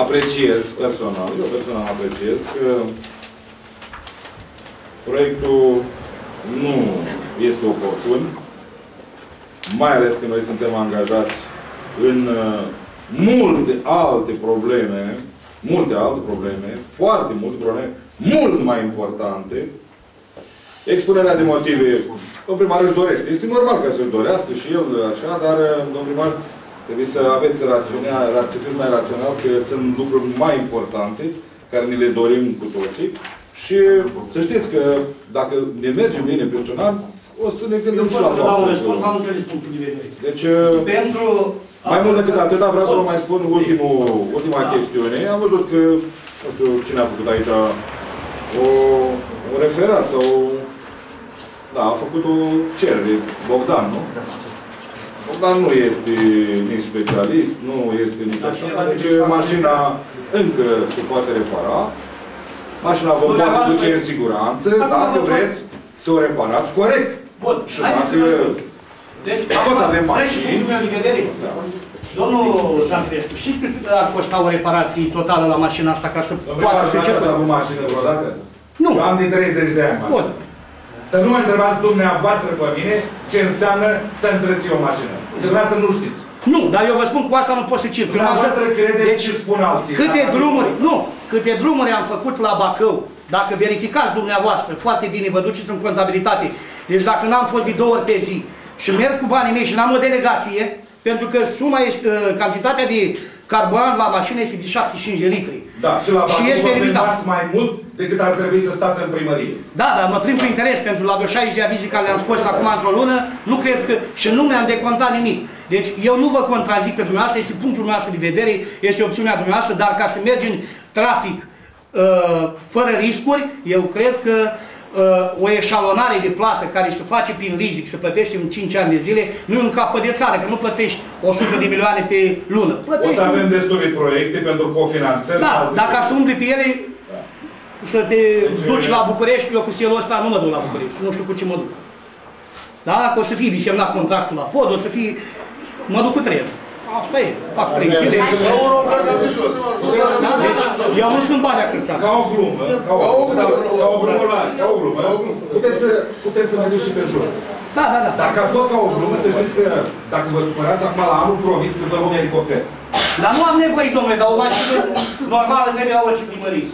apreciez personal, eu personal apreciez că proiectul nu este oportun, mai ales că noi suntem angajați în uh, multe alte probleme, multe alte probleme, foarte multe probleme, mult mai importante. Expunerea de motive, domnul primar își dorește. Este normal ca să-și dorească și el așa, dar, uh, domnul primar, trebuie să aveți rațiunea, să fiți mai rațional, că sunt lucruri mai importante, care ni le dorim cu toții. Și să știți că dacă ne mergem bine peste un an, o să ne gândim și la faptul. dau un răspuns, că- am înțeles punctul de vedere. Deci, Pentru... mai mult decât atât, vreau să vă mai spun ultimul, ultima chestiune. Am văzut că, nu știu cine a făcut aici o, o referat sau... Da, a făcut o cerere, Bogdan, nu? Bogdan nu este nici specialist, nu este nici așa. Deci mașina încă se poate repara. Mașina vă poate duce în siguranță, dacă vreți să o reparați corect. Bun, Și haideți să dacă... vă spun. Deci, Tot avem trec și mașini. punctul meu de vedere. Domnul Zanfrescu, știți cât ar costa o reparație totală la mașina asta ca să poată să Să înceapă? avut mașină vreodată? Nu. Eu am de 30 de ani mașină. Bun. Să nu mă întrebați dumneavoastră pe mine ce înseamnă să întreții o mașină. Că dumneavoastră nu știți. Nu, dar eu vă spun cu asta nu pot să circul. Dumneavoastră credeți și spun alții. Câte Asta drumuri, nu nu, câte drumuri am făcut la Bacău, dacă verificați dumneavoastră, foarte bine, vă duceți în contabilitate. Deci dacă n-am fost de două ori pe zi și merg cu banii mei și n-am o delegație, pentru că suma este, uh, cantitatea de carburant la mașină este de 75 de litri. Da, și la și Bacău este vă limitat. plimbați mai mult decât ar trebui să stați în primărie. Da, dar mă prind cu interes pentru la vreo 60 de avize care le-am scos acum într-o lună, nu cred că, și nu mi-am decontat nimic. Deci eu nu vă contrazic pe dumneavoastră, este punctul nostru de vedere, este opțiunea dumneavoastră, dar ca să mergi în trafic uh, fără riscuri, eu cred că uh, o eșalonare de plată care se face prin leasing, se plătește în 5 ani de zile, nu e un capă de țară, că nu plătești 100 de milioane pe lună. O Plătești să avem destule proiecte pentru cofinanțări. da, sau- dar ca să umbli pe ele, să te duci la București, eu cu selul ăsta nu mă duc la București, nu știu cu ce mă duc. Da, că o să fie semnat contractul la pod, o să fie... Mă duc cu trenul. Asta e, fac trei zile. Sau un om pleacă pe jos. Da, deci, eu nu sunt bani acâția. Ca o glumă, ca o, da, ca o glumă, la, ca o glumă. Puteți să, puteți să mergeți și pe jos. Da, da, da. Dacă tot ca o glumă, să știți că dacă vă supărați acum la anul, promit că vă luăm elicopter. Dar nu am nevoie, domnule, dar o mașină normală trebuie la orice primărie.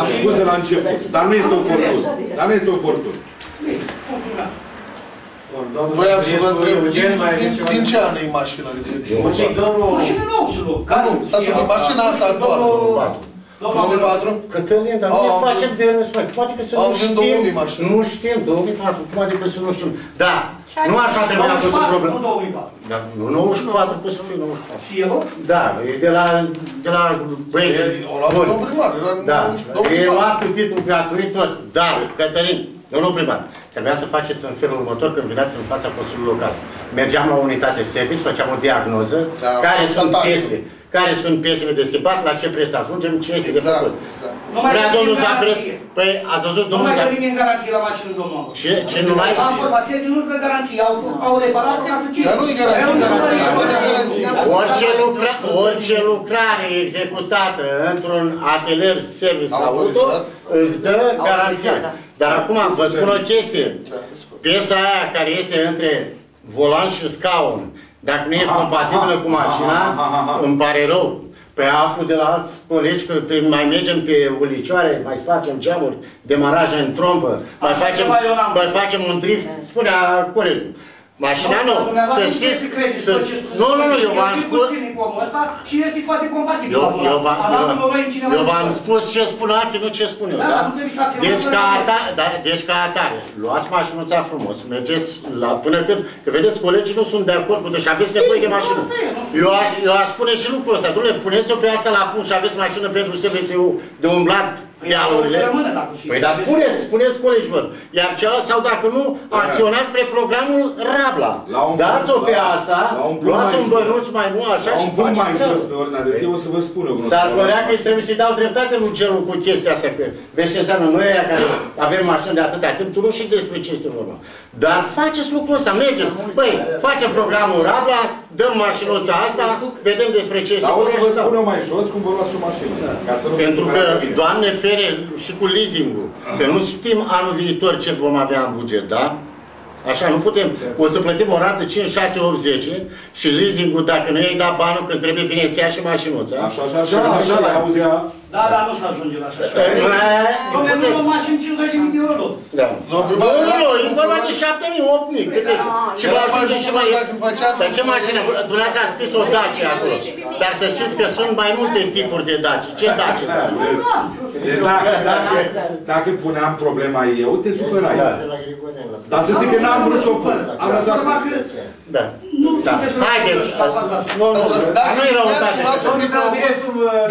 Am spus de la început, dar nu este oportun. Dar nu este oportun. Vreau să vă întreb, din, Eugen, mai aveți din, ceva din de ce spus? an e mașina respectivă? Un pic, domnul... Mașină nouă și loc. Nu, stați un pic, mașina asta actuală. 2004? Cătălin, dar nu Am- ne facem de râs, măi. Poate că să Am nu gând știm. 2000 mașini. Nu știm, 2004, cum adică să nu știm. Da, nu așa trebuia pus în 94, problemă. nu 2004. Da, nu 94, cum să fie 94. Și el? Da, e de la, de la băieții. E- o luat Bun. domnul primar, era în Da, 2004. e luat cu titlul gratuit tot. Dar, Cătălin, domnul primar, trebuia să faceți în felul următor când vinați în fața Consiliului Local. Mergeam la unitate service, făceam o diagnoză, Da, care sunt constatare. Piese, care sunt piesele de schimbat, la ce preț ajungem, ce este de Exact, făcut. exact. Nu mai Vrea primim domnul Zafirescu, garanție. păi ați văzut Nu domnul mai Zafirescu, primim garanție la mașină, domnul Amor. ce, ce nu mai... Am fost la serviciu, nu-ți dă garanție. Au, făcut- au reparat ca să ce? Dar nu e garanție, Dar nu garanție, e nu e garanție. Orice, lucra, orice lucrare executată într-un atelier service auto Autorizat. îți dă garanție. da. Dar acum vă spun o chestie. Piesa aia care este între volan și scaun, dacă nu e compatibilă cu mașina, îmi pare rău. Păi aflu de la alți colegi că pe, mai mergem pe ulicioare, mai facem geamuri, demaraje în trompă, mai Așa facem, ceva eu n-am. mai facem un drift, spunea colegul. Mașina nu, să știți, să, nu, nu, nu, eu v-am spus, Și este foarte compatibil. eu, eu, A v-am, dat eu, unul la cineva eu v-am în spus ce spuneați, nu ce spun eu, Da, da? dar nu trebuie să afirmăm Deci fără ca, nimic. atare, da, deci ca atare, luați mașinuța frumos, mergeți la, până când, că vedeți, colegii nu sunt de acord cu și aveți nevoie de mașină. Eu aș, eu aș spune și lucrul ăsta, domnule, puneți-o pe asta la punct și aveți mașină pentru SVSU de umblat dealurile. să rămână, dacă și- Păi dar spuneți, spuneți colegilor. Iar celălalt, sau dacă nu, acționați spre programul Rabla. La un Dați-o punct, pe la- asta, la un punct luați mai un jos. bănuț mai mult așa La și un punct mai faceți jos treabă. pe ordinea de zi, o să vă spun eu. cum o să S-ar fac părea asta. că trebuie să-i dau dreptate lui Gelu cu chestia asta, că vezi ce înseamnă noi aia care avem mașini de atâta timp, tu nu știi despre ce este vorba. Dar faceți lucrul ăsta, mergeți. Băi, facem programul Rabla, dăm mașinuța asta, vedem despre ce este Dar o să vorba vă și dau. spun eu mai jos cum vă luați și o mașină. Ca să nu fiți Pentru că, supărați pe mine. Doamne fere, și cu leasing-ul, că nu știm anul viitor ce vom avea în buget, da? Așa, nu putem. O să plătim o rată 5, 6, 8, 10 și leasing-ul, dacă nu i-ai dat banul, când trebuie vine ți și mașinuța. Așa, așa, așa, așa, așa, auzea. Da, da, nu se ajunge la așa. Nu, Domnule, nu puteți. luăm mașini 50.000 de euro. Da. Domnul Nu, primar, nu, nu, era- e vorba de 7.000, 8.000, cât este? Și vă Era ajunge mai și bun mai... dacă făceați- Dar ce mașină? Dumneavoastră a scris o Dacia acolo. Dar să știți că sunt mai multe tipuri de Dacia. Ce Dacia? Deci dacă, dacă, dacă puneam problema eu, te supărai. Dar să știi că n-am vrut să o pun. Am lăsat... Da. Nu Da. sunteți Haideți. răspundeți. Nu, nu, Dacă nu e luați, răutate. luați un microbuz,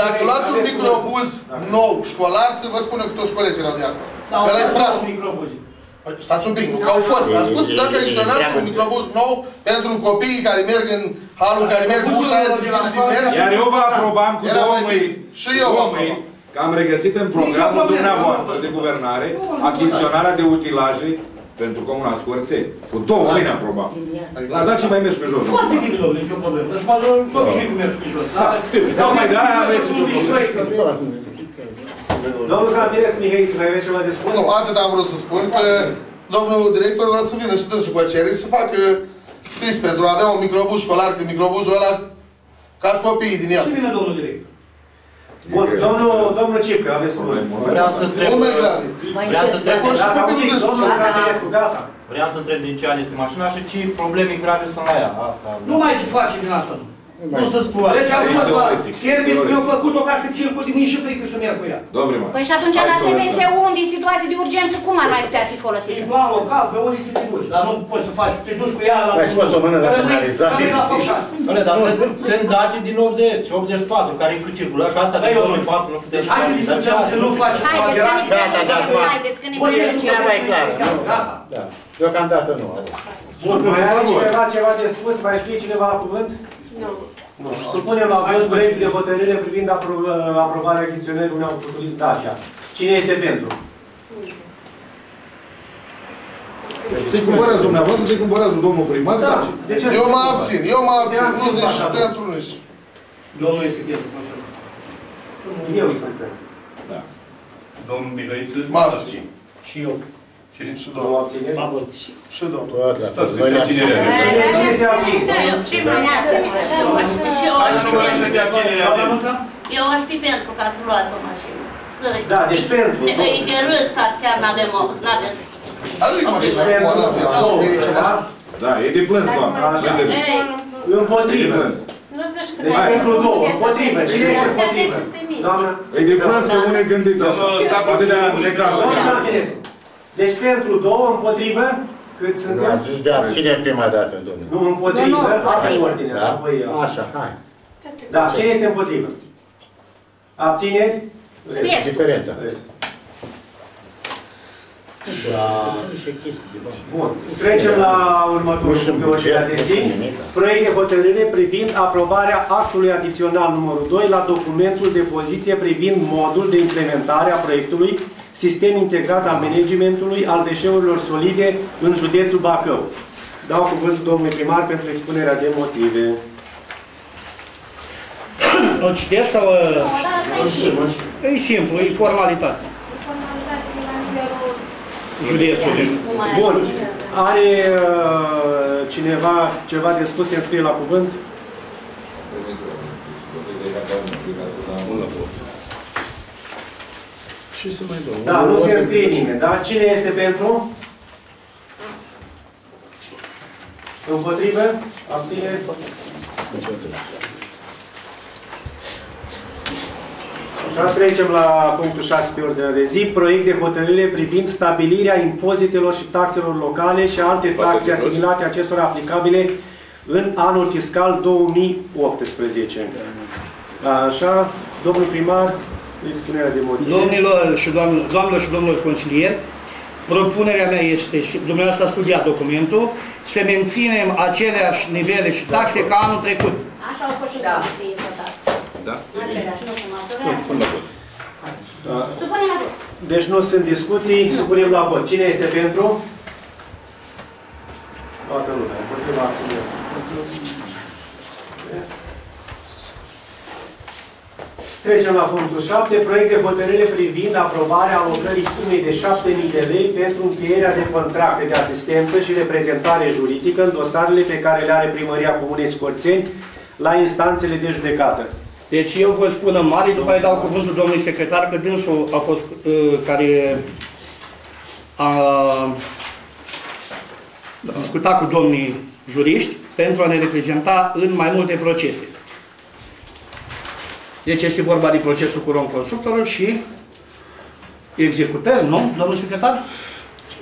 dacă luați un microbuz nou, școlar, să vă spună că toți colegii erau de acord. Da, Ăla e praf. microbuzi. Păi, Stați un pic, nu că au fost. Am spus E- dacă e- e acționați treabă. un microbuz nou pentru copiii care merg în halul, care merg cu ușa aia deschidă din mers. Iar eu vă aprobam cu Era două mai mâini. bine. Și eu vă două mâini, aprobam. Că am regăsit în programul dumneavoastră de guvernare achiziționarea de utilaje pentru Comuna Scorțeni. Cu două mâini aprobam. La Daci mai mergi pe jos. nu? Foarte bine, domnule, nicio problemă. Deci mă tot și cu mers pe jos. Da, știu. Tocmai de aia aveți nicio problemă. Domnul Zafirescu Mihaiți, mai aveți ceva de spus? Nu, atât am vrut să spun că domnul director vrea să vină și dânsul cu cereri să facă scris pentru a avea un microbuz școlar, că microbuzul ăla cad copiii din el. Și vine domnul director. Bun, domnul, domnul Cipcă, aveți cuvântul. Vreau să întreb... Mult mai grave. Vreau să întreb... Acolo și Gata, copilul ok, dânsul. domnul Zafirescu, gata. Vreau să întreb din ce an este mașina și ce probleme grave sunt la ea. Asta. Nu mai ce face din asta. Nu să spun. Deci am fost la Teoretic. service, Teoretic. mi-au făcut-o ca să țin cu tine și frică să merg cu ea. Domnule, mă. Păi și atunci Hai la să lăsăm. SVS unde e situație de urgență, cum ar mai putea fi E folosit? plan local, pe unde ți te duci, dar nu poți să faci, te duci cu ea la... Mai scoți o mână la Rămâi- semnalizare. rămâi la fășat. Doamne, dar sunt, sunt daci din 80, 84, care încă circulă și asta din 2004 nu puteți Hai să discutăm să nu faci... Haideți că ne Gata, da, acum. Haideți că ne Bun, privim. e Treaba e clară. Gata. Da. Deocamdată nu. Bun, mai are cineva ceva de spus? Mai scrie cineva la cuvânt? Supunem la vot proiectul de hotărâre privind apro- aprobarea achiziționării unui autoturism Dacia. Cine este pentru? Să-i cumpărați dumneavoastră, să-i cumpărați domnul primar, Da. Daci. De ce Eu să- mă abțin, eu mă abțin, Te nu abțin, nici așa. pentru nici. Domnul este pentru, așa. Eu sunt pentru. Domnul Mihăiță? Mă abțin. Și eu. Cine? Și Nu domnul. abține? Și domnul. Toate la fel. Noi ne abținem. Cine, cine se abține? Și eu aș fi pentru. Eu aș fi pentru ca să luați o mașină. Da, deci pentru. Ne- E de râs ca să chiar n-avem o... N-avem... Adică Deci mașina, pentru acum n-avem. două, da? Da, e de plâns, doamne. Așa. Nu e de- Ei, E de Împotrivă. plâns. Nu să-și Deci pentru două. Împotrivă. Cine este împotrivă? Doamna? E de plâns că unii gândiți așa. Atât de necază. Domnul Zafirescu. Deci pentru două, împotrivă, cât sunt? Nu, a zis de abțineri prima dată, domnule. Nu, împotrivă, Nu, nu, asta e împotrivă. ordinea. Da? și apoi, Așa, hai. Da, cine este împotrivă? Abțineri? Restul. Diferența. Restul. Bun. Trecem la următorul punct pe ordinea de zi. Proiect de hotărâre privind aprobarea actului adițional numărul 2 la documentul de poziție privind modul de implementare a proiectului Sistem integrat al managementului al deșeurilor solide în județul Bacău. Dau cuvântul domnului primar pentru expunerea de motive. O citesc sau... E simplu, e formalitate. Județului. Bun. Are uh, cineva ceva de spus? Se înscrie la cuvânt? Ce să mai dau? Da, nu se înscrie nimeni. Da? Cine este pentru? Împotrivă? Abține? Și trecem la punctul 6 pe ordinea de zi. Proiect de hotărâre privind stabilirea impozitelor și taxelor locale și alte taxe asimilate acestora aplicabile în anul fiscal 2018. Așa, domnul primar, expunerea de motive. Domnilor și doamnelor, doamnelor și domnilor consilieri, propunerea mea este, și dumneavoastră a studiat documentul, să menținem aceleași nivele și taxe ca anul trecut. Așa au fost și da. comisiei votat. Da? Aceleași, nu cum Da. Supunem la vot. Deci nu sunt discuții, supunem la vot. Cine este pentru? Toată lumea. Împotriva abținere. Trecem la punctul 7. Proiect de hotărâre privind aprobarea alocării sumei de 7.000 de lei pentru încheierea de contracte de asistență și reprezentare juridică în dosarele pe care le are Primăria Comunei Scorțeni la instanțele de judecată. Deci eu vă spun în mare, după aceea dau cuvântul domnului secretar, că dânsul a fost uh, care a, a discutat cu domnii juriști pentru a ne reprezenta în mai multe procese. Deci este vorba de procesul cu rom constructorul și executări, nu, domnul secretar?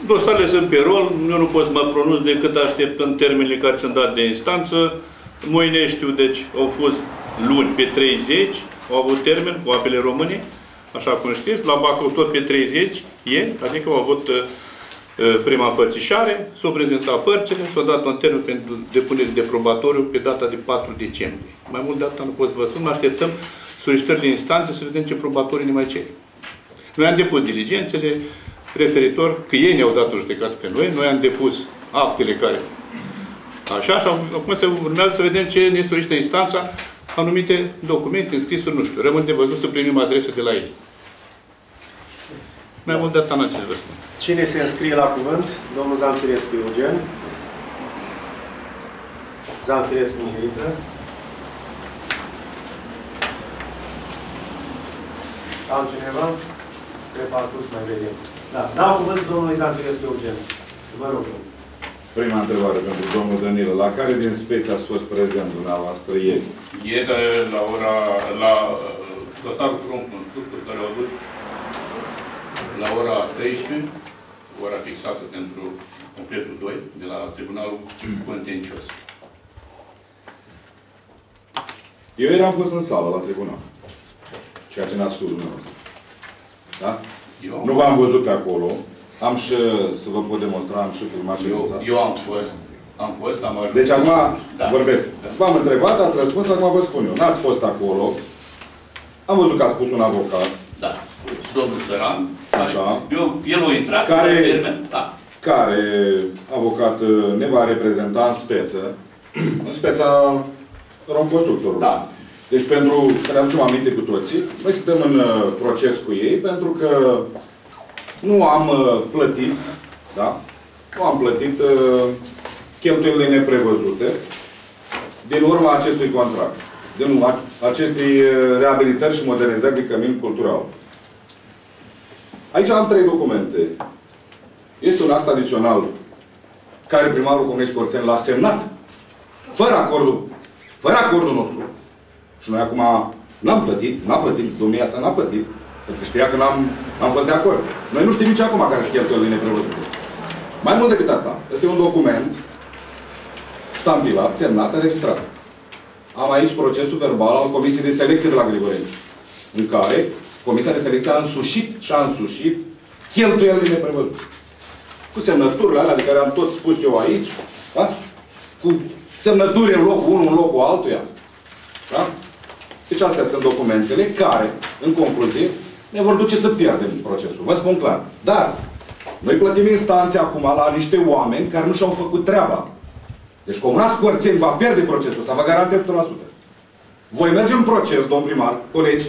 Dosarele sunt pe rol, eu nu pot să mă pronunț decât aștept în termenile care sunt date de instanță. Mâine știu, deci au fost luni pe 30, au avut termen cu apele române, așa cum știți, la Bacău tot pe 30, ieri, adică au avut uh, uh, prima părțișare, s-au prezentat părțile, s-au dat un termen pentru depunere de probatoriu pe data de 4 decembrie. Mai mult de atât nu pot să vă spun, așteptăm solicitările instanțe să vedem ce probatorii ne mai cer. Noi am depus diligențele referitor, că ei ne-au dat o judecată pe noi, noi am depus actele care Așa, și acum se urmează să vedem ce ne solicită instanța, anumite documente, înscrisuri, nu știu. Rămân de văzut să primim adrese de la ei. Mai mult de atât în acest văzut. Cine se înscrie la cuvânt? Domnul Zanfirescu Eugen. Zanfirescu Mihăiță. Altcineva? Pe parcurs mai vedem. Da. Dau cuvântul domnului Zanfirescu Eugen. Vă rog. Prima întrebare pentru domnul Danilă. La care din speți ați fost prezent dumneavoastră ieri? Ieri, la ora, la dosarul front constructor care au avut la ora 13, ora fixată pentru completul 2, de la Tribunalul Contencios. Eu eram pus în sală la tribunal. Ceea ce n-ați știut dumneavoastră. Da? Eu? Nu v-am văzut pe acolo. Am și, să vă pot demonstra, am și filmat și Eu, eu am fost, am fost, am ajuns. Deci acum Da. vorbesc. V-am întrebat, ați răspuns, acum vă spun eu. N-ați fost acolo. Am văzut că a spus un avocat. Da. Domnul Săran. Așa. Eu, el a intrat, Care- fără termen, da. care avocat ne va reprezenta în speță, în speța romconstructorului. Da. Deci pentru să ne aducem aminte cu toții, noi suntem în uh, proces cu ei pentru că nu am uh, plătit, da? Nu am plătit uh, cheltuielile neprevăzute din urma acestui contract, din urma acestei uh, reabilitări și modernizări de cămin cultural. Aici am trei documente. Este un act adițional care primarul Comunei Scorțeni l-a semnat fără acordul, fără acordul nostru. Și noi acum n-am plătit, n-am plătit, domnia asta n-a plătit, pentru că știa că n-am, n-am fost de acord. Noi nu știm nici acum care sunt cheltuielile neprevăzute. Mai mult decât atât, este un document ștampilat, semnat, înregistrat. Am aici procesul verbal al Comisiei de Selecție de la Grigoreni, în care Comisia de Selecție a însușit și a însușit cheltuielile neprevăzute. cu semnăturile alea de care am tot spus eu aici, da? cu semnături în locul unul, în locul altuia. Da? Deci astea sunt documentele care, în concluzie, ne vor duce să pierdem procesul. Vă spun clar. Dar, noi plătim instanțe acum la niște oameni care nu și-au făcut treaba. Deci Comuna Scorțeni va pierde procesul ăsta, vă garantez 100%. Voi merge în proces, domn primar, colegi,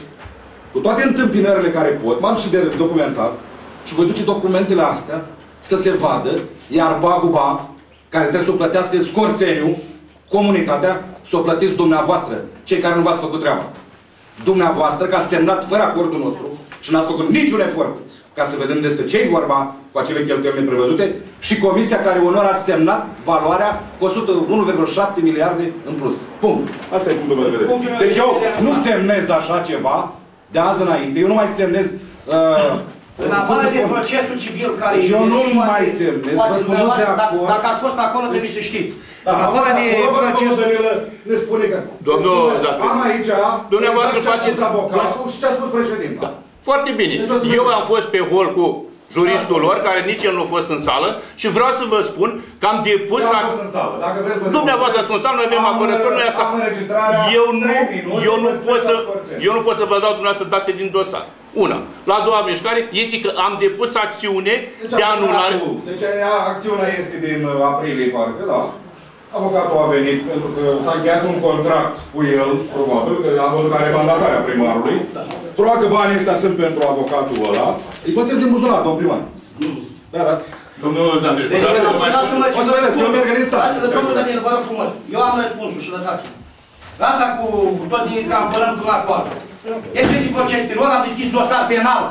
cu toate întâmpinările care pot, m-am și de documentar, și voi duce documentele astea să se vadă, iar Baguba, care trebuie să o plătească Scorțeniu, comunitatea, să o plătiți dumneavoastră, cei care nu v-ați făcut treaba. Dumneavoastră, că ați semnat fără acordul nostru și n-ați făcut niciun efort ca să vedem despre ce e vorba cu acele cheltuieli neprevăzute și comisia care onor a semnat valoarea cu 101,7 miliarde în plus. Punct. Asta e punctul meu de vedere. Deci eu nu semnez așa ceva de azi înainte. Eu nu mai semnez uh, În afară de procesul civil care deci eu nu poate- mai semnez, poate vă spun nu de dumneavoastră, dacă- acord. Dacă ați fost acolo, trebuie să știți. Da, În afară de acolo, acolo, procesul... Danilă ne spune că... Domnul Deci, Zafir, Am aici... dumneavoastră exact ce a faceți- spus avocatul și ce a spus președinta. Foarte bine. Deci o să Eu vedem. am fost pe hol cu juristul lor, care nici el nu a fost în sală, și vreau să vă spun că am depus... Eu am ac- fost în sală. Dacă vreți, vă Dumneavoastră ați fost în sală, noi avem Am, apărători, noi asta... am înregistrarea, Eu nu, trei minute, eu nu vă pot să, spun la scorțeni. eu nu pot să vă dau dumneavoastră date din dosar. Una. La a doua mișcare este că am depus acțiune Deci de anulare. avocatul- Deci a- acțiunea este din uh, aprilie, parcă, da? Avocatul a venit pentru că s-a încheiat un contract cu el, probabil, că a văzut care mandatarea primarului. Probabil că banii ăștia sunt pentru avocatul ăla. Îi plătesc din buzunar, domn primar. Da, da. Domnul Zandri, Deci, dați-vă mai spun. dați-mă ce O să vă vedeți că spun. eu merg în instant. Dați-vă, domnul Daniel, vă rog frumos. Eu am răspunsul și lăsați-mă. Gata cu tot din campărăm cu acord. Efectiv proceselor, am deschis dosar penal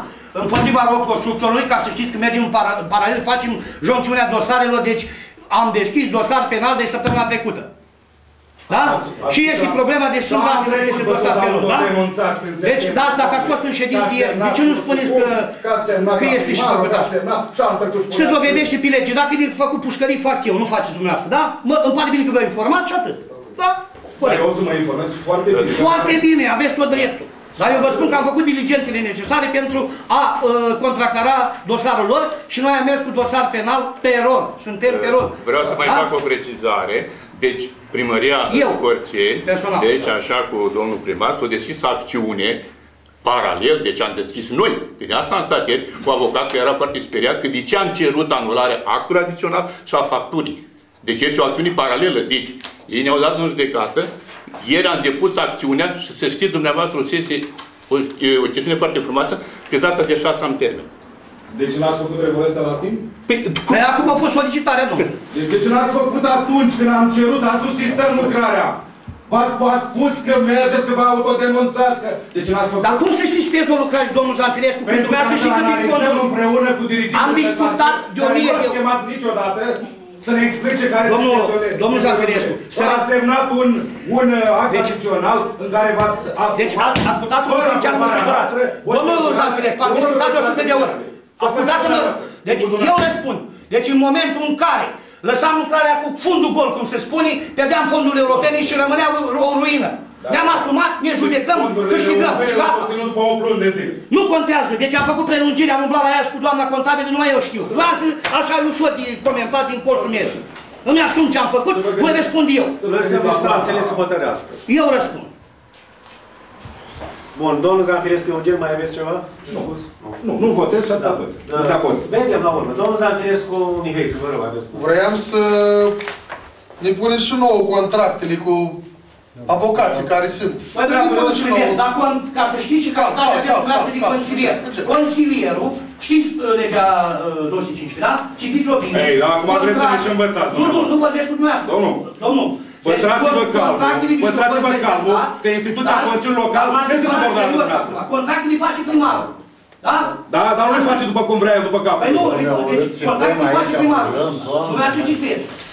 împotriva rog constructorului, ca să știți că mergem în para- în paralel, facem joncțiunea dosarelor, deci am deschis dosar penal de săptămâna trecută. Da? Și este problema de sunt datele de este dosar penal, da? Deci, da, dacă ați fost în ședință ieri, de ce nu spuneți că, că este și făcut asta? Se dovedește pe lege. Dacă e de făcut pușcării, fac eu, nu faceți dumneavoastră, da? Mă, îmi pare bine că vă informați și atât. Da? Dar Corect. eu o să mă informez foarte bine. Foarte bine, aveți tot dreptul. Dar eu vă spun că am făcut diligențele necesare pentru a uh, contracara dosarul lor și noi am mers cu dosar penal pe rol. Suntem pe rol. Vreau să mai Da? fac o precizare. Deci, primăria Eu, Scorțeni, personal. deci așa cu domnul primar, s-a deschis acțiune paralel, deci am deschis noi, prin asta am stat ieri, cu avocat că era foarte speriat că de ce am cerut anularea actului adițional și a facturii. Deci este o acțiune paralelă. Deci, ei ne-au dat în judecată, ieri am depus acțiunea și să știți dumneavoastră o sesie, o, e o chestiune foarte frumoasă, pe data de 6 am termen. Deci n-ați făcut regulile astea la timp? Păi, Păi acum a fost solicitarea, domnule. Deci de ce n-ați făcut atunci când am cerut, ați spus sistem lucrarea? V-ați v-ați spus că mergeți, că vă autodenunțați, că... De ce n-ați făcut? Dar cum se sistezi o lucrare, domnul Zanfirescu? Pentru Pentru că ca să să știi cât e analizăm fondul. împreună cu dirigintul Am discutat de o care mie nu de ați chemat niciodată să ne explice care Domnul- sunt cheltuielile. domnul Zanfirescu, S-a să- semnat un, un uh, act adițional în care v-ați Deci, a- ascultați-mă fără ce am aprobarea discutat. noastră, o Domnul declarație Zanfirescu, am de discutat de 1,6 100 de ori. Ascultați-mă, deci eu răspund. Deci în momentul în care lăsam lucrarea cu fundul gol, cum se spune, pierdeam fondurile europene și rămânea o, o ruină. Ne-am asumat, ne judecăm, câștigăm. Și l-au gata. ținut după 8 luni de zile. Nu contează, deci am făcut prelungire, am umblat la ea și cu doamna contabilă, numai eu știu. Lasă așa e ușor de comentat din colțul meu. Îmi asum ce am făcut, voi răspund eu. Lăsăm instanțele să hotărească. Eu răspund. Bun, domnul Zanfirescu Eugen, mai aveți ceva? Nu. Nu, nu votez și atât. Da. De acord. Mergem la urmă. Domnul Zanfirescu Mihaiță, vă rog, aveți cuvântul. Vroiam să ne puneți și nouă contractele cu avocații care sunt. Băi, dragul, eu îți privesc, dar con- ca să știți și ca Da, care da, avem da, clasă de da, consilier. de ce? Consilierul, știți uh, legea uh, 215, da? Citiți-o bine. Ei, dar acum trebuie să ne și învățați, Nu, nu, dumneavoastră. nu vorbesc cu dumneavoastră. Domnul. Domnul. Păstrați-vă Deci, calmul. contractele vi se Păstrați-vă vor calmul, prezenta, că instituția da? Consiliului Local Acum nu este să subordonată serios dumneavoastră. acum. Contractele face primarul. Da? Da, dar nu le face după cum vrea el, după capul. Păi nu, deci contractele face primarul. Dumneavoastră știți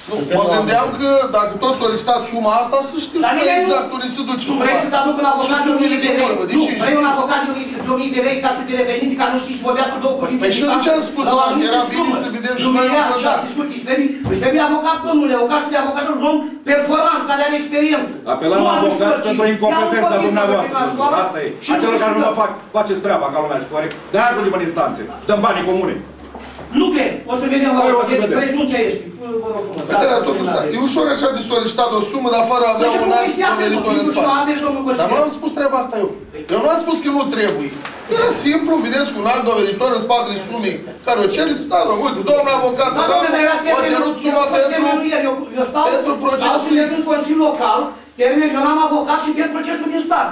bine. Nu, mă gândeam că dacă tot solicitați suma asta, să știu Dar și nimeni nu- exact unde se duce Nu suma vrei să te asta. aduc un avocat Și de 1000 sumele de din lei? urmă, de Nu, 5 vrei un avocat de 1000 de 1000 de lei ca să te reprezinte, ca nu știi să vorbească două cuvinte. Păi și eu de ce am spus La o că anumită era bine sumă. să vedem și Nu noi miliard, un contract. 600, îți trebuie, îți trebuie avocat, domnule, o casă de avocat, un om performant, care are experiență. Apelăm Nu la am avocați știut, pentru ci incompetența ia un dumneavoastră. pachet la școală Asta e. și Acelor nu care nu vă discutăm. fac, faceți treaba ca lumea și corect. De-aia ajungem în instanțe. Dăm banii comune. Nu cred. O să vedem la Păi, o urmă. să Deci vedem. prezumția este. Vă rog frumos. Da, da, totuși, da. E ușor așa de solicitat o sumă, dar fără a avea Păi și un cum act este actul, doveditor în nu știu, spate. aveți, domnul Dar nu consilier. am spus treaba asta eu. Eu nu am spus că nu trebuie. Era simplu, vineți cu un act doveditor în spatele sumei care o cereți, da, domnule, uite, domnul avocat, Da, domnule, dar era a termenul- cerut suma eu- pentru, termenul ieri, eu, eu stau, pentru stau procesul să X. în Consiliul Local, termen, eu n-am avocat și pierd procesul din stat.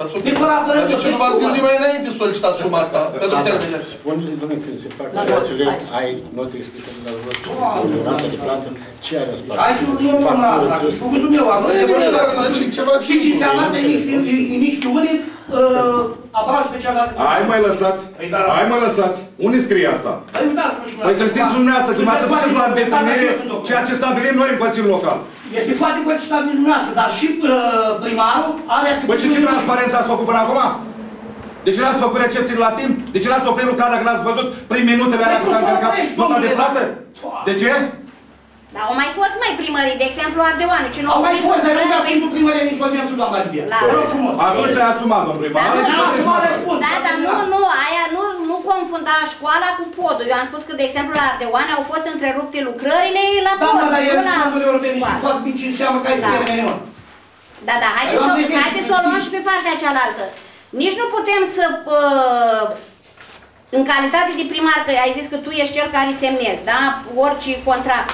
Stați un Din pic. fără Dar apărător. de ce nu v-ați gândit mai înainte să solicitați suma asta pentru termenele astea? Spune-le, domnule, când se fac La relațiile, vot, hai. ai note explicate la vot, ordonanța de plată, ce are în spate? Hai să nu nu Factură, la asta, trebuie să- cuvântul meu, am Nu e nimic rău, dar ce- ceva Și ce simplu. înseamnă asta, e nici, e nici chiuri, uh, aparat special la... Hai mai lăsați, hai mai lăsați. Unde scrie asta? Hai, uitați, nu știu, Păi să știți dumneavoastră, când Sunteți să duceți la foarte îndeplinire competent, așa sunt, ceea ce stabilim noi în Consiliul Local. Este foarte corectabil dumneavoastră, dar și uh, primarul are Păi și ce transparență ați făcut până acum? De ce n-ați făcut recepțiile la timp? De ce n-ați oprit lucrarea când ați văzut prin minutele alea Păi când s-a cum să încărcat oprești, nota de domnule, plată? De ce? Dar au mai fost mai primării, de exemplu Ardeoane, ce nu Au mai oprit fost, dar nu lucrări, vreau să intru primărie nici insolvență, doamna Lidia. La- Vă rog frumos. Atunci ți-ai asumat, domnul primar. Da, Ales nu, să faci asumat, mai- răspund. Da, dar nu, nu, aia nu, nu confunda școala cu podul. Eu am spus că, de exemplu, la Ardeoane au fost întrerupte lucrările la pod, Doamna, dar el nu și la fondul european știi școală. foarte bine ce înseamnă că ai Da. termenul. Da, da, haideți Eu am să, devenit haideți să o luăm și pe partea cealaltă. Nici nu putem să, uh, în calitate de primar, că ai zis că tu ești cel care semnezi, da? Orice contract.